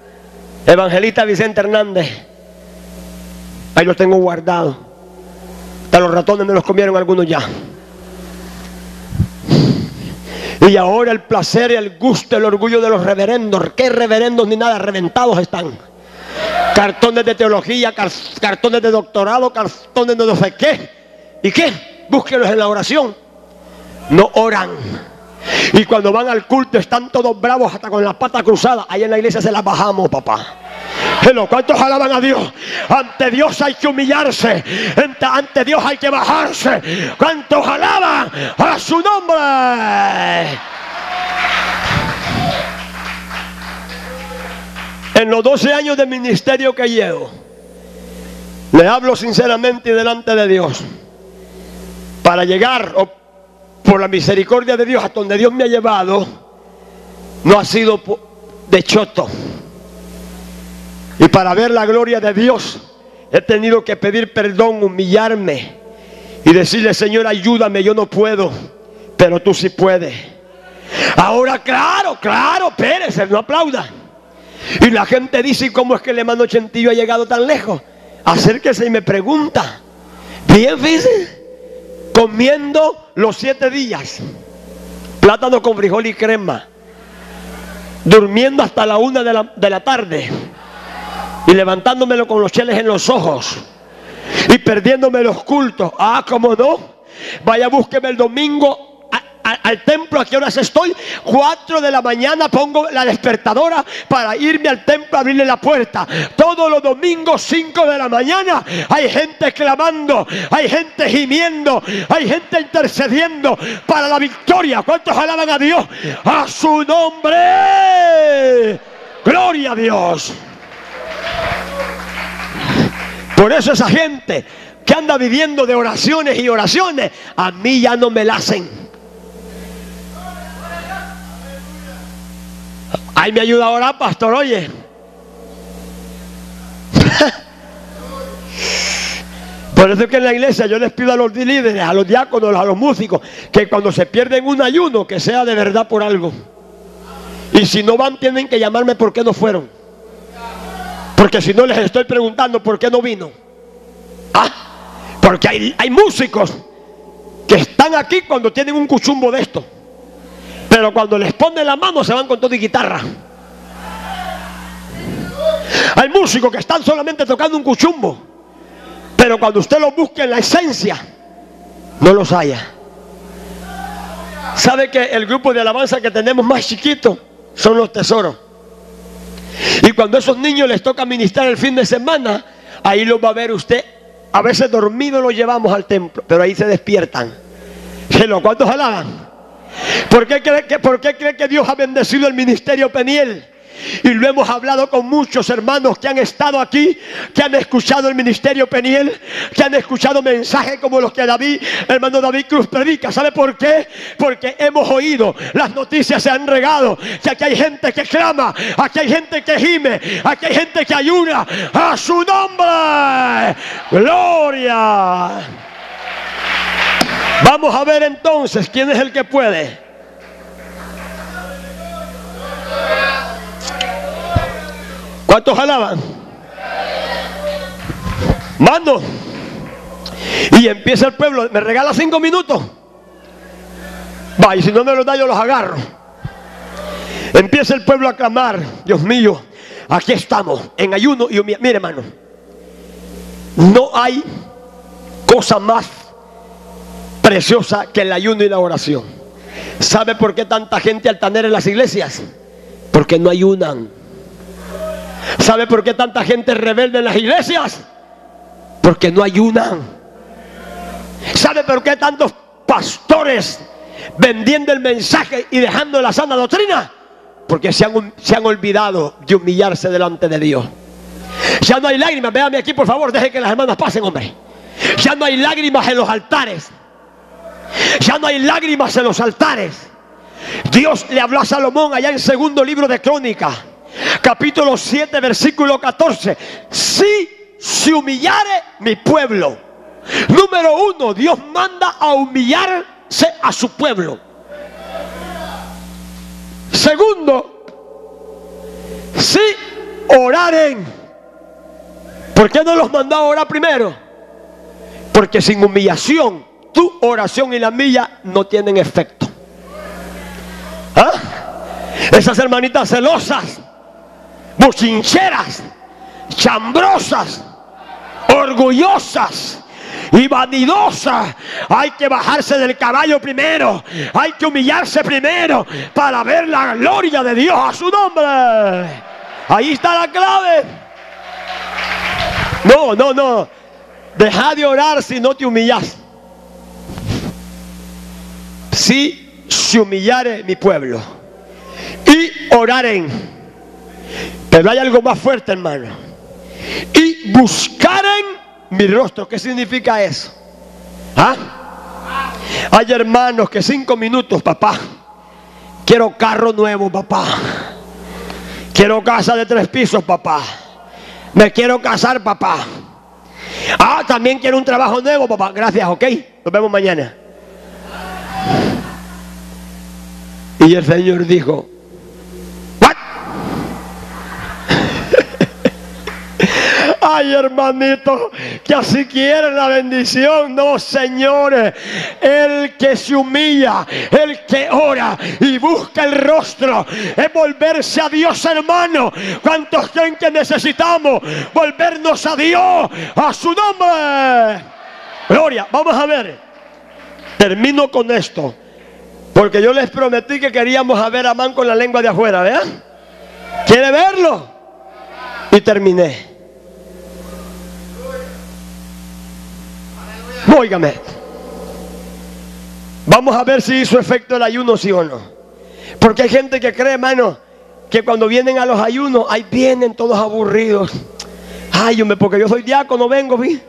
Speaker 1: Evangelista Vicente Hernández. Ahí los tengo guardados. Hasta los ratones me los comieron algunos ya. Y ahora el placer, el gusto, el orgullo de los reverendos. ¿Qué reverendos ni nada? Reventados están. Cartones de teología, cartones de doctorado, cartones de no sé qué. ¿Y qué? Búsquelos en la oración. No oran. Y cuando van al culto están todos bravos hasta con las patas cruzadas. Ahí en la iglesia se las bajamos, papá. Hello, ¿cuántos alaban a Dios? Ante Dios hay que humillarse. Ante Dios hay que bajarse. ¿Cuántos alaban a su nombre? En los 12 años de ministerio que llevo, le hablo sinceramente delante de Dios. Para llegar, por la misericordia de Dios, hasta donde Dios me ha llevado, no ha sido de choto. Y para ver la gloria de Dios, he tenido que pedir perdón, humillarme y decirle, Señor, ayúdame, yo no puedo, pero tú sí puedes. Ahora, claro, claro, Pérez, no aplauda. Y la gente dice, ¿cómo es que el hermano Chentillo ha llegado tan lejos? Acérquese y me pregunta. Bien, fíjese, comiendo los siete días, plátano con frijol y crema, durmiendo hasta la una de la, de la tarde y levantándomelo con los cheles en los ojos y perdiéndome los cultos. Ah, ¿cómo no? Vaya, búsqueme el domingo al templo, ¿a qué horas estoy? Cuatro de la mañana pongo la despertadora para irme al templo a abrirle la puerta. Todos los domingos, cinco de la mañana, hay gente clamando, hay gente gimiendo, hay gente intercediendo para la victoria. ¿Cuántos alaban a Dios? A su nombre. Gloria a Dios. Por eso esa gente que anda viviendo de oraciones y oraciones, a mí ya no me la hacen. Ay, me ayuda ahora, pastor, oye. *laughs* Por eso es que en la iglesia yo les pido a los líderes, a los diáconos, a los músicos, que cuando se pierden un ayuno, que sea de verdad por algo. Y si no van, tienen que llamarme por qué no fueron. Porque si no les estoy preguntando por qué no vino. Ah, porque hay, hay músicos que están aquí cuando tienen un cuchumbo de esto. Pero cuando les pone la mano se van con todo y guitarra. Hay músicos que están solamente tocando un cuchumbo. Pero cuando usted los busque en la esencia, no los haya. ¿Sabe que el grupo de alabanza que tenemos más chiquito son los tesoros? Y cuando a esos niños les toca ministrar el fin de semana, ahí los va a ver usted. A veces dormido los llevamos al templo, pero ahí se despiertan. ¿Cuántos alaban? ¿Por qué, cree que, ¿Por qué cree que Dios ha bendecido el ministerio Peniel? Y lo hemos hablado con muchos hermanos que han estado aquí, que han escuchado el ministerio Peniel, que han escuchado mensajes como los que David, hermano David Cruz predica. ¿Sabe por qué? Porque hemos oído, las noticias se han regado, que aquí hay gente que clama, aquí hay gente que gime, aquí hay gente que ayuda a su nombre. Gloria. Vamos a ver entonces quién es el que puede. ¿Cuántos alaban? Mando. Y empieza el pueblo. ¿Me regala cinco minutos? Va, y si no me los da, yo los agarro. Empieza el pueblo a clamar. Dios mío, aquí estamos, en ayuno y Mire, hermano, no hay cosa más preciosa que el ayuno y la oración. ¿Sabe por qué tanta gente altanera en las iglesias? Porque no ayunan. ¿Sabe por qué tanta gente rebelde en las iglesias? Porque no ayunan. ¿Sabe por qué tantos pastores vendiendo el mensaje y dejando la sana doctrina? Porque se han, se han olvidado de humillarse delante de Dios. Ya no hay lágrimas, véame aquí por favor, deje que las hermanas pasen, hombre. Ya no hay lágrimas en los altares. Ya no hay lágrimas en los altares. Dios le habló a Salomón allá en segundo libro de Crónica, capítulo 7, versículo 14. Si se humillare mi pueblo. Número uno, Dios manda a humillarse a su pueblo. Segundo, si oraren. ¿Por qué no los mandó a orar primero? Porque sin humillación tu oración y la mía no tienen efecto. ¿Ah? Esas hermanitas celosas, buchincheras, chambrosas, orgullosas y vanidosas. Hay que bajarse del caballo primero. Hay que humillarse primero para ver la gloria de Dios a su nombre. Ahí está la clave. No, no, no. Deja de orar si no te humillas. Si se humillare mi pueblo y oraren. Pero hay algo más fuerte, hermano. Y buscaren mi rostro. ¿Qué significa eso? ¿Ah? Hay hermanos que cinco minutos, papá. Quiero carro nuevo, papá. Quiero casa de tres pisos, papá. Me quiero casar, papá. Ah, también quiero un trabajo nuevo, papá. Gracias, ok. Nos vemos mañana. Y el Señor dijo, ¿What? *laughs* Ay, hermanito, que así quieren la bendición. No, señores. El que se humilla, el que ora y busca el rostro, es volverse a Dios, hermano. ¿Cuántos creen que necesitamos volvernos a Dios, a su nombre? Gloria, vamos a ver. Termino con esto. Porque yo les prometí que queríamos a ver a Man con la lengua de afuera, ¿vean? ¿Quiere verlo? Y terminé. Óigame. Vamos a ver si hizo efecto el ayuno, sí o no. Porque hay gente que cree, hermano, que cuando vienen a los ayunos, ahí vienen todos aburridos. Ay, hombre, porque yo soy diácono, vengo, vi.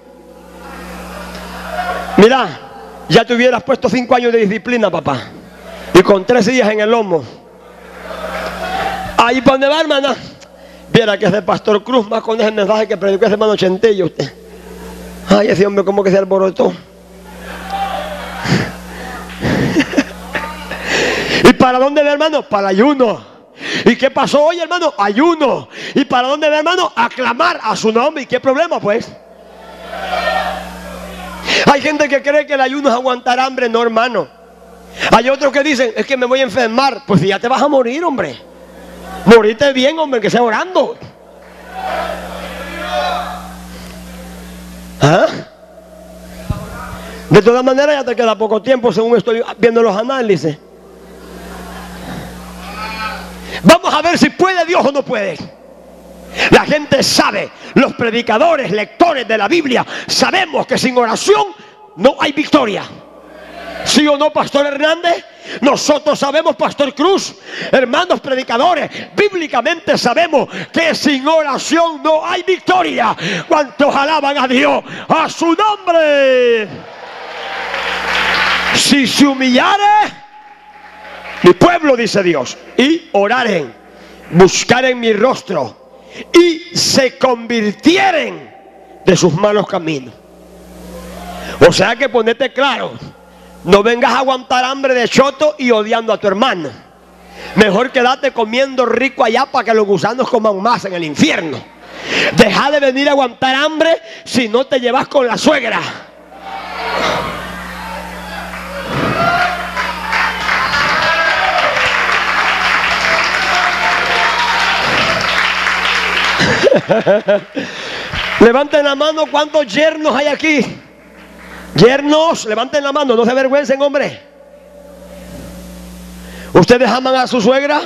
Speaker 1: Mira, ya te hubieras puesto cinco años de disciplina, papá. Y con tres días en el lomo. Ahí para donde va, hermana. Viera que es de Pastor Cruz, más con ese mensaje que predicó ese hermano Chentillo. Ay, ese hombre como que se alborotó. *laughs* ¿Y para dónde va, hermano? Para ayuno. ¿Y qué pasó hoy, hermano? Ayuno. ¿Y para dónde va, hermano? Aclamar a su nombre. ¿Y qué problema, pues? Hay gente que cree que el ayuno es aguantar hambre, no, hermano. Hay otros que dicen, es que me voy a enfermar. Pues ya te vas a morir, hombre. Morite bien, hombre, que sea orando. ¿Ah? De todas maneras, ya te queda poco tiempo, según estoy viendo los análisis. Vamos a ver si puede Dios o no puede. La gente sabe, los predicadores, lectores de la Biblia, sabemos que sin oración no hay victoria. ¿Sí o no, Pastor Hernández? Nosotros sabemos, Pastor Cruz, hermanos predicadores, bíblicamente sabemos que sin oración no hay victoria. ¿Cuántos alaban a Dios? A su nombre. Si se humillare, mi pueblo, dice Dios, y oraren, buscaren mi rostro y se convirtieren de sus malos caminos. O sea que ponete claro no vengas a aguantar hambre de choto y odiando a tu hermano. Mejor quédate comiendo rico allá para que los gusanos coman más en el infierno. Deja de venir a aguantar hambre si no te llevas con la suegra. *laughs* Levanten la mano cuántos yernos hay aquí. Yernos, levanten la mano, no se avergüencen, hombre. ¿Ustedes aman a su suegra?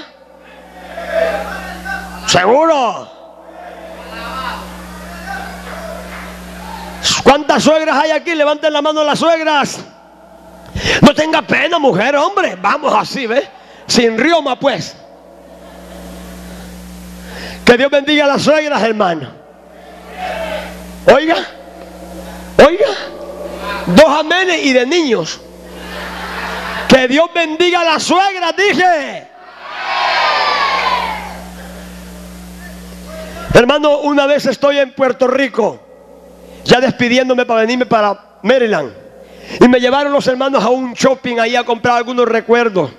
Speaker 1: Seguro. ¿Cuántas suegras hay aquí? Levanten la mano las suegras. No tenga pena, mujer, hombre. Vamos así, ¿ves? Sin rioma, pues. Que Dios bendiga a las suegras, hermano. Oiga, oiga. Dos amenes y de niños. Que Dios bendiga a la suegra, dije. Hermano, una vez estoy en Puerto Rico, ya despidiéndome para venirme para Maryland. Y me llevaron los hermanos a un shopping ahí a comprar algunos recuerdos.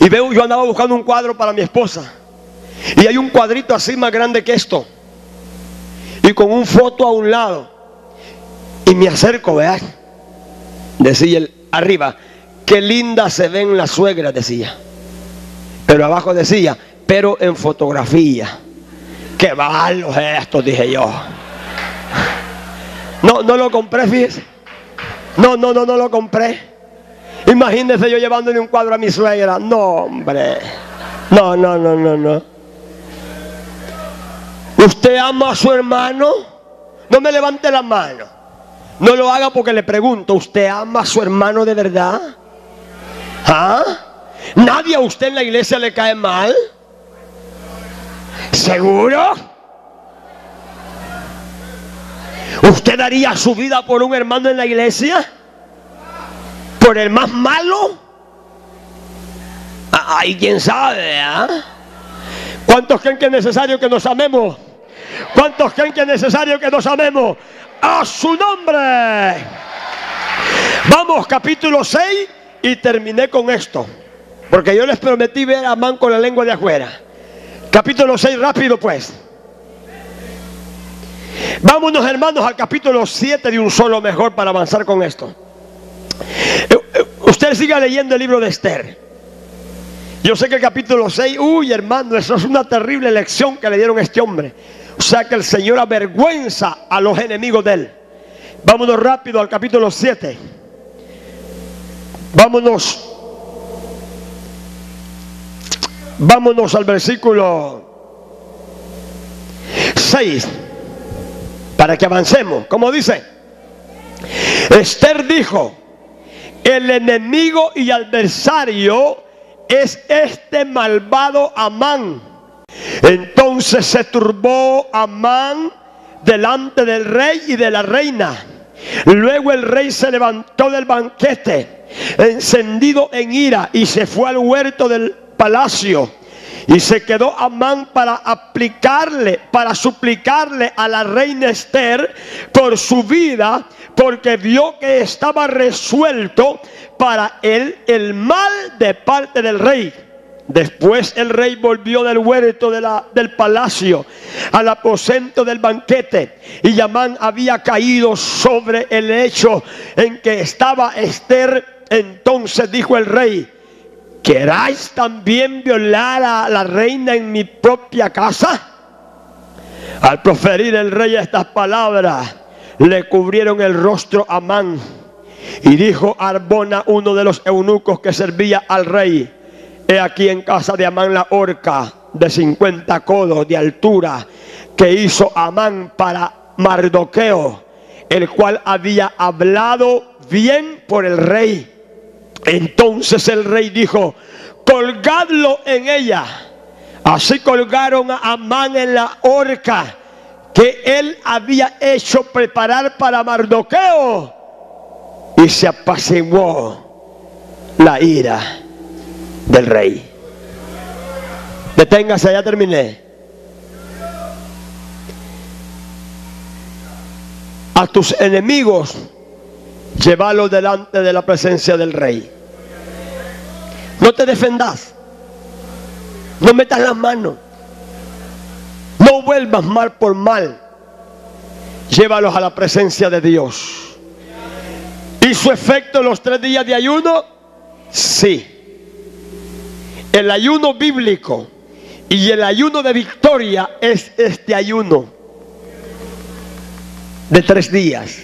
Speaker 1: Y veo, yo andaba buscando un cuadro para mi esposa. Y hay un cuadrito así más grande que esto. Y con un foto a un lado. Y me acerco, vean. Decía el arriba, qué linda se ven las suegras, decía. Pero abajo decía, pero en fotografía. Qué malos estos, dije yo. No, no lo compré, fíjese. No, no, no, no lo compré. Imagínese yo llevándole un cuadro a mi suegra. No, hombre. No, no, no, no, no. ¿Usted ama a su hermano? No me levante la mano. No lo haga porque le pregunto, ¿usted ama a su hermano de verdad? ¿Ah? ¿Nadie a usted en la iglesia le cae mal? ¿Seguro? ¿Usted daría su vida por un hermano en la iglesia? ¿Por el más malo? Ay, quién sabe, ¿ah? ¿Cuántos creen que es necesario que nos amemos? ¿Cuántos creen que es necesario que nos amemos? A su nombre. Vamos, capítulo 6 y terminé con esto. Porque yo les prometí ver a Man con la lengua de afuera. Capítulo 6, rápido pues. Vámonos hermanos al capítulo 7 de un solo mejor para avanzar con esto. Usted siga leyendo el libro de Esther. Yo sé que el capítulo 6, uy hermano, eso es una terrible lección que le dieron a este hombre. Sea que el Señor avergüenza a los enemigos de él. Vámonos rápido al capítulo 7. Vámonos. Vámonos al versículo 6. Para que avancemos. Como dice. Esther dijo, el enemigo y adversario es este malvado Amán entonces se turbó Amán delante del rey y de la reina. Luego el rey se levantó del banquete, encendido en ira, y se fue al huerto del palacio. Y se quedó Amán para aplicarle, para suplicarle a la reina Esther por su vida, porque vio que estaba resuelto para él el mal de parte del rey. Después el rey volvió del huerto del palacio al aposento del banquete y Yamán había caído sobre el lecho en que estaba Esther. Entonces dijo el rey, ¿queráis también violar a la reina en mi propia casa? Al proferir el rey estas palabras, le cubrieron el rostro a Amán y dijo Arbona, uno de los eunucos que servía al rey, He aquí en casa de Amán la horca de 50 codos de altura que hizo Amán para Mardoqueo, el cual había hablado bien por el rey. Entonces el rey dijo, colgadlo en ella. Así colgaron a Amán en la horca que él había hecho preparar para Mardoqueo. Y se apaciguó la ira del rey. Deténgase, ya terminé. A tus enemigos, llévalos delante de la presencia del rey. No te defendas. No metas las manos. No vuelvas mal por mal. Llévalos a la presencia de Dios. ¿Y su efecto los tres días de ayuno? Sí. El ayuno bíblico y el ayuno de victoria es este ayuno de tres días.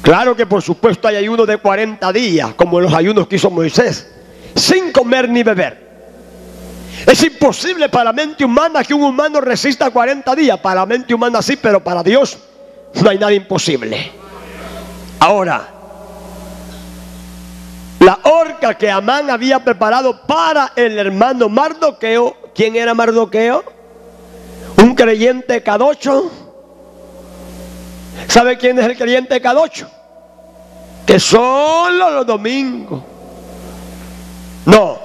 Speaker 1: Claro que por supuesto hay ayuno de 40 días, como los ayunos que hizo Moisés, sin comer ni beber. Es imposible para la mente humana que un humano resista 40 días. Para la mente humana sí, pero para Dios no hay nada imposible. Ahora, la horca que Amán había preparado para el hermano Mardoqueo. ¿Quién era Mardoqueo? Un creyente cadocho. ¿Sabe quién es el creyente cadocho? Que solo los domingos. No,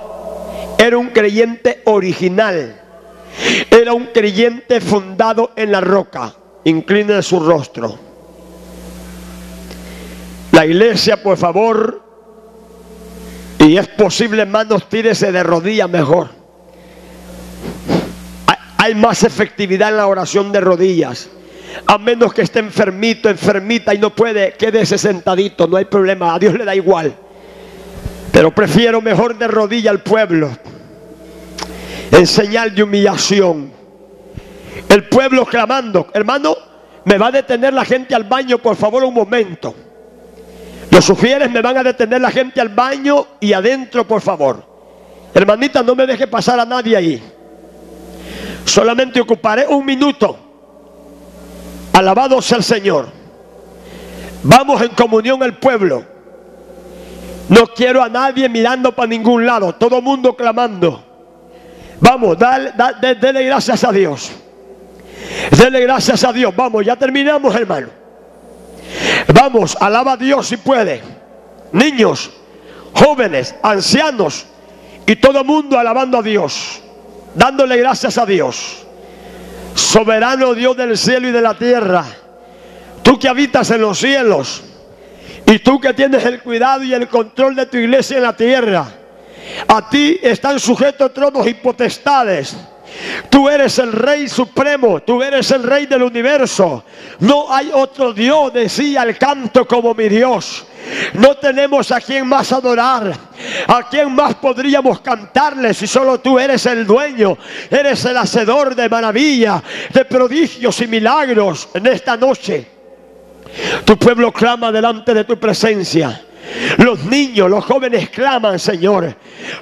Speaker 1: era un creyente original. Era un creyente fundado en la roca. Incline su rostro. La iglesia, por favor, y es posible, hermanos, tírese de rodillas mejor. Hay más efectividad en la oración de rodillas. A menos que esté enfermito, enfermita y no puede, quédese sentadito, no hay problema, a Dios le da igual. Pero prefiero mejor de rodilla al pueblo en señal de humillación. El pueblo clamando, hermano, me va a detener la gente al baño, por favor, un momento. Los sugieres me van a detener la gente al baño y adentro, por favor. Hermanita, no me deje pasar a nadie ahí. Solamente ocuparé un minuto. Alabado sea el Señor. Vamos en comunión el pueblo. No quiero a nadie mirando para ningún lado. Todo mundo clamando. Vamos, dale, dale, gracias a Dios. Dele gracias a Dios. Vamos, ya terminamos, hermano. Vamos, alaba a Dios si puede. Niños, jóvenes, ancianos y todo el mundo alabando a Dios, dándole gracias a Dios. Soberano Dios del cielo y de la tierra. Tú que habitas en los cielos y tú que tienes el cuidado y el control de tu iglesia en la tierra. A ti están sujetos tronos y potestades Tú eres el Rey Supremo, tú eres el Rey del universo. No hay otro Dios, decía el canto, como mi Dios. No tenemos a quien más adorar, a quien más podríamos cantarle si solo tú eres el dueño, eres el hacedor de maravilla, de prodigios y milagros en esta noche. Tu pueblo clama delante de tu presencia. Los niños, los jóvenes claman, Señor.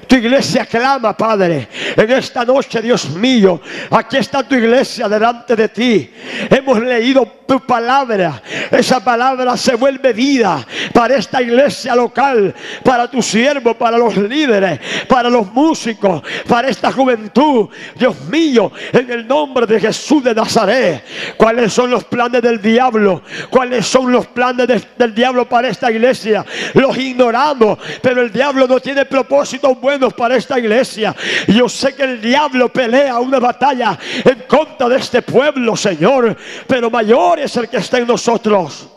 Speaker 1: Tu iglesia clama, Padre. En esta noche, Dios mío, aquí está tu iglesia delante de ti. Hemos leído tu palabra. Esa palabra se vuelve vida para esta iglesia local, para tu siervo, para los líderes, para los músicos, para esta juventud. Dios mío, en el nombre de Jesús de Nazaret, ¿cuáles son los planes del diablo? ¿Cuáles son los planes del diablo para esta iglesia? Los ignoramos, pero el diablo no tiene propósitos buenos para esta iglesia. Yo sé que el diablo pelea una batalla en contra de este pueblo, Señor, pero mayor es el que está en nosotros.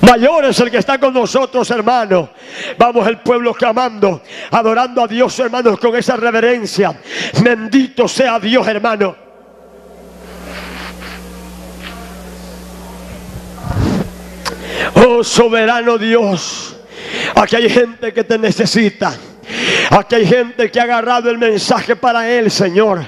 Speaker 1: Mayor es el que está con nosotros, hermano. Vamos el pueblo clamando, adorando a Dios, hermanos, con esa reverencia. Bendito sea Dios, hermano. Oh soberano Dios, aquí hay gente que te necesita. Aquí hay gente que ha agarrado el mensaje para él, Señor.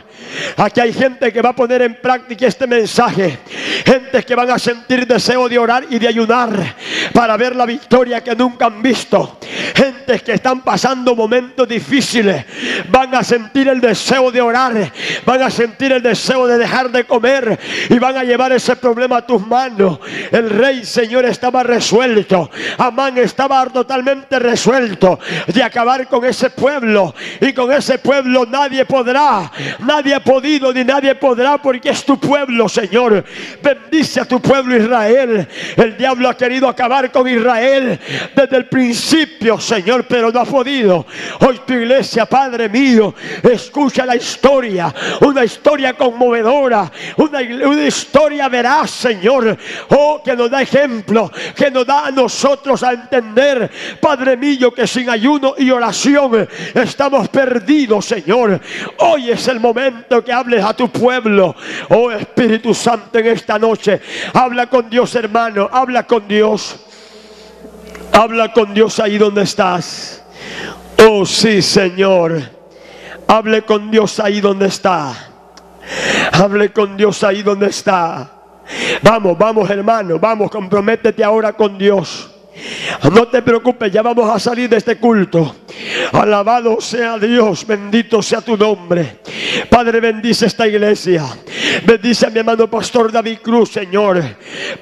Speaker 1: Aquí hay gente que va a poner en práctica este mensaje. Gente que van a sentir deseo de orar y de ayudar para ver la victoria que nunca han visto. Gente que están pasando momentos difíciles. Van a sentir el deseo de orar. Van a sentir el deseo de dejar de comer. Y van a llevar ese problema a tus manos. El rey, Señor, estaba resuelto. Amán estaba totalmente resuelto de acabar con ese pueblo. Y con ese pueblo nadie podrá. Nadie podido ni nadie podrá porque es tu pueblo, Señor. Bendice a tu pueblo Israel. El diablo ha querido acabar con Israel desde el principio, Señor, pero no ha podido. Hoy tu iglesia, Padre mío, escucha la historia, una historia conmovedora, una, una historia veraz, Señor. Oh, que nos da ejemplo, que nos da a nosotros a entender, Padre mío, que sin ayuno y oración estamos perdidos, Señor. Hoy es el momento que hables a tu pueblo. Oh Espíritu Santo, en esta noche. Habla con Dios, hermano. Habla con Dios. Habla con Dios ahí donde estás. Oh sí, Señor. Hable con Dios ahí donde está. Hable con Dios ahí donde está. Vamos, vamos hermano, vamos, comprométete ahora con Dios. No te preocupes, ya vamos a salir de este culto. Alabado sea Dios, bendito sea tu nombre. Padre, bendice esta iglesia. Bendice a mi hermano pastor David Cruz, Señor.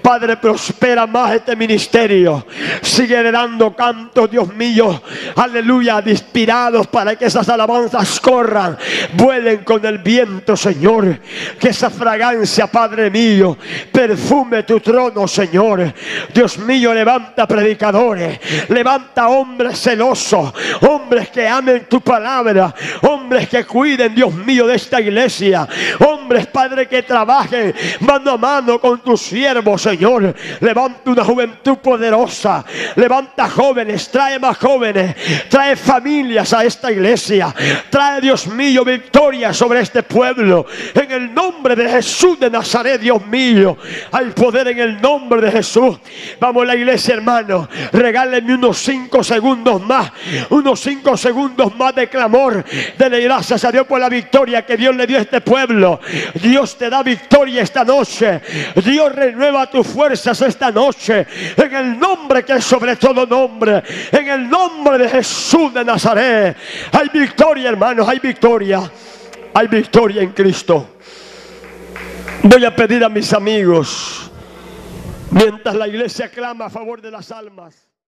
Speaker 1: Padre, prospera más este ministerio. Sigue dando cantos, Dios mío. Aleluya, inspirados para que esas alabanzas corran, vuelen con el viento, Señor. Que esa fragancia, Padre mío, perfume tu trono, Señor. Dios mío, levanta predicadores, levanta hombres celosos, hombres que amen tu palabra, hombres que cuiden, Dios mío, de esta iglesia, hombres Padre, que trabajen mano a mano con tus siervos, Señor. Levanta una juventud poderosa. Levanta jóvenes, trae más jóvenes, trae familias a esta iglesia. Trae, Dios mío, victoria sobre este pueblo. En el nombre de Jesús de Nazaret, Dios mío. Hay poder en el nombre de Jesús. Vamos a la iglesia, hermano. Regálenme unos cinco segundos más. Unos cinco segundos más de clamor. Dele gracias a Dios por la victoria que Dios le dio a este pueblo. Dios te da victoria esta noche. Dios renueva tus fuerzas esta noche. En el nombre que es sobre todo nombre. En el nombre de Jesús de Nazaret. Hay victoria, hermanos. Hay victoria. Hay victoria en Cristo. Voy a pedir a mis amigos, mientras la iglesia clama a favor de las almas.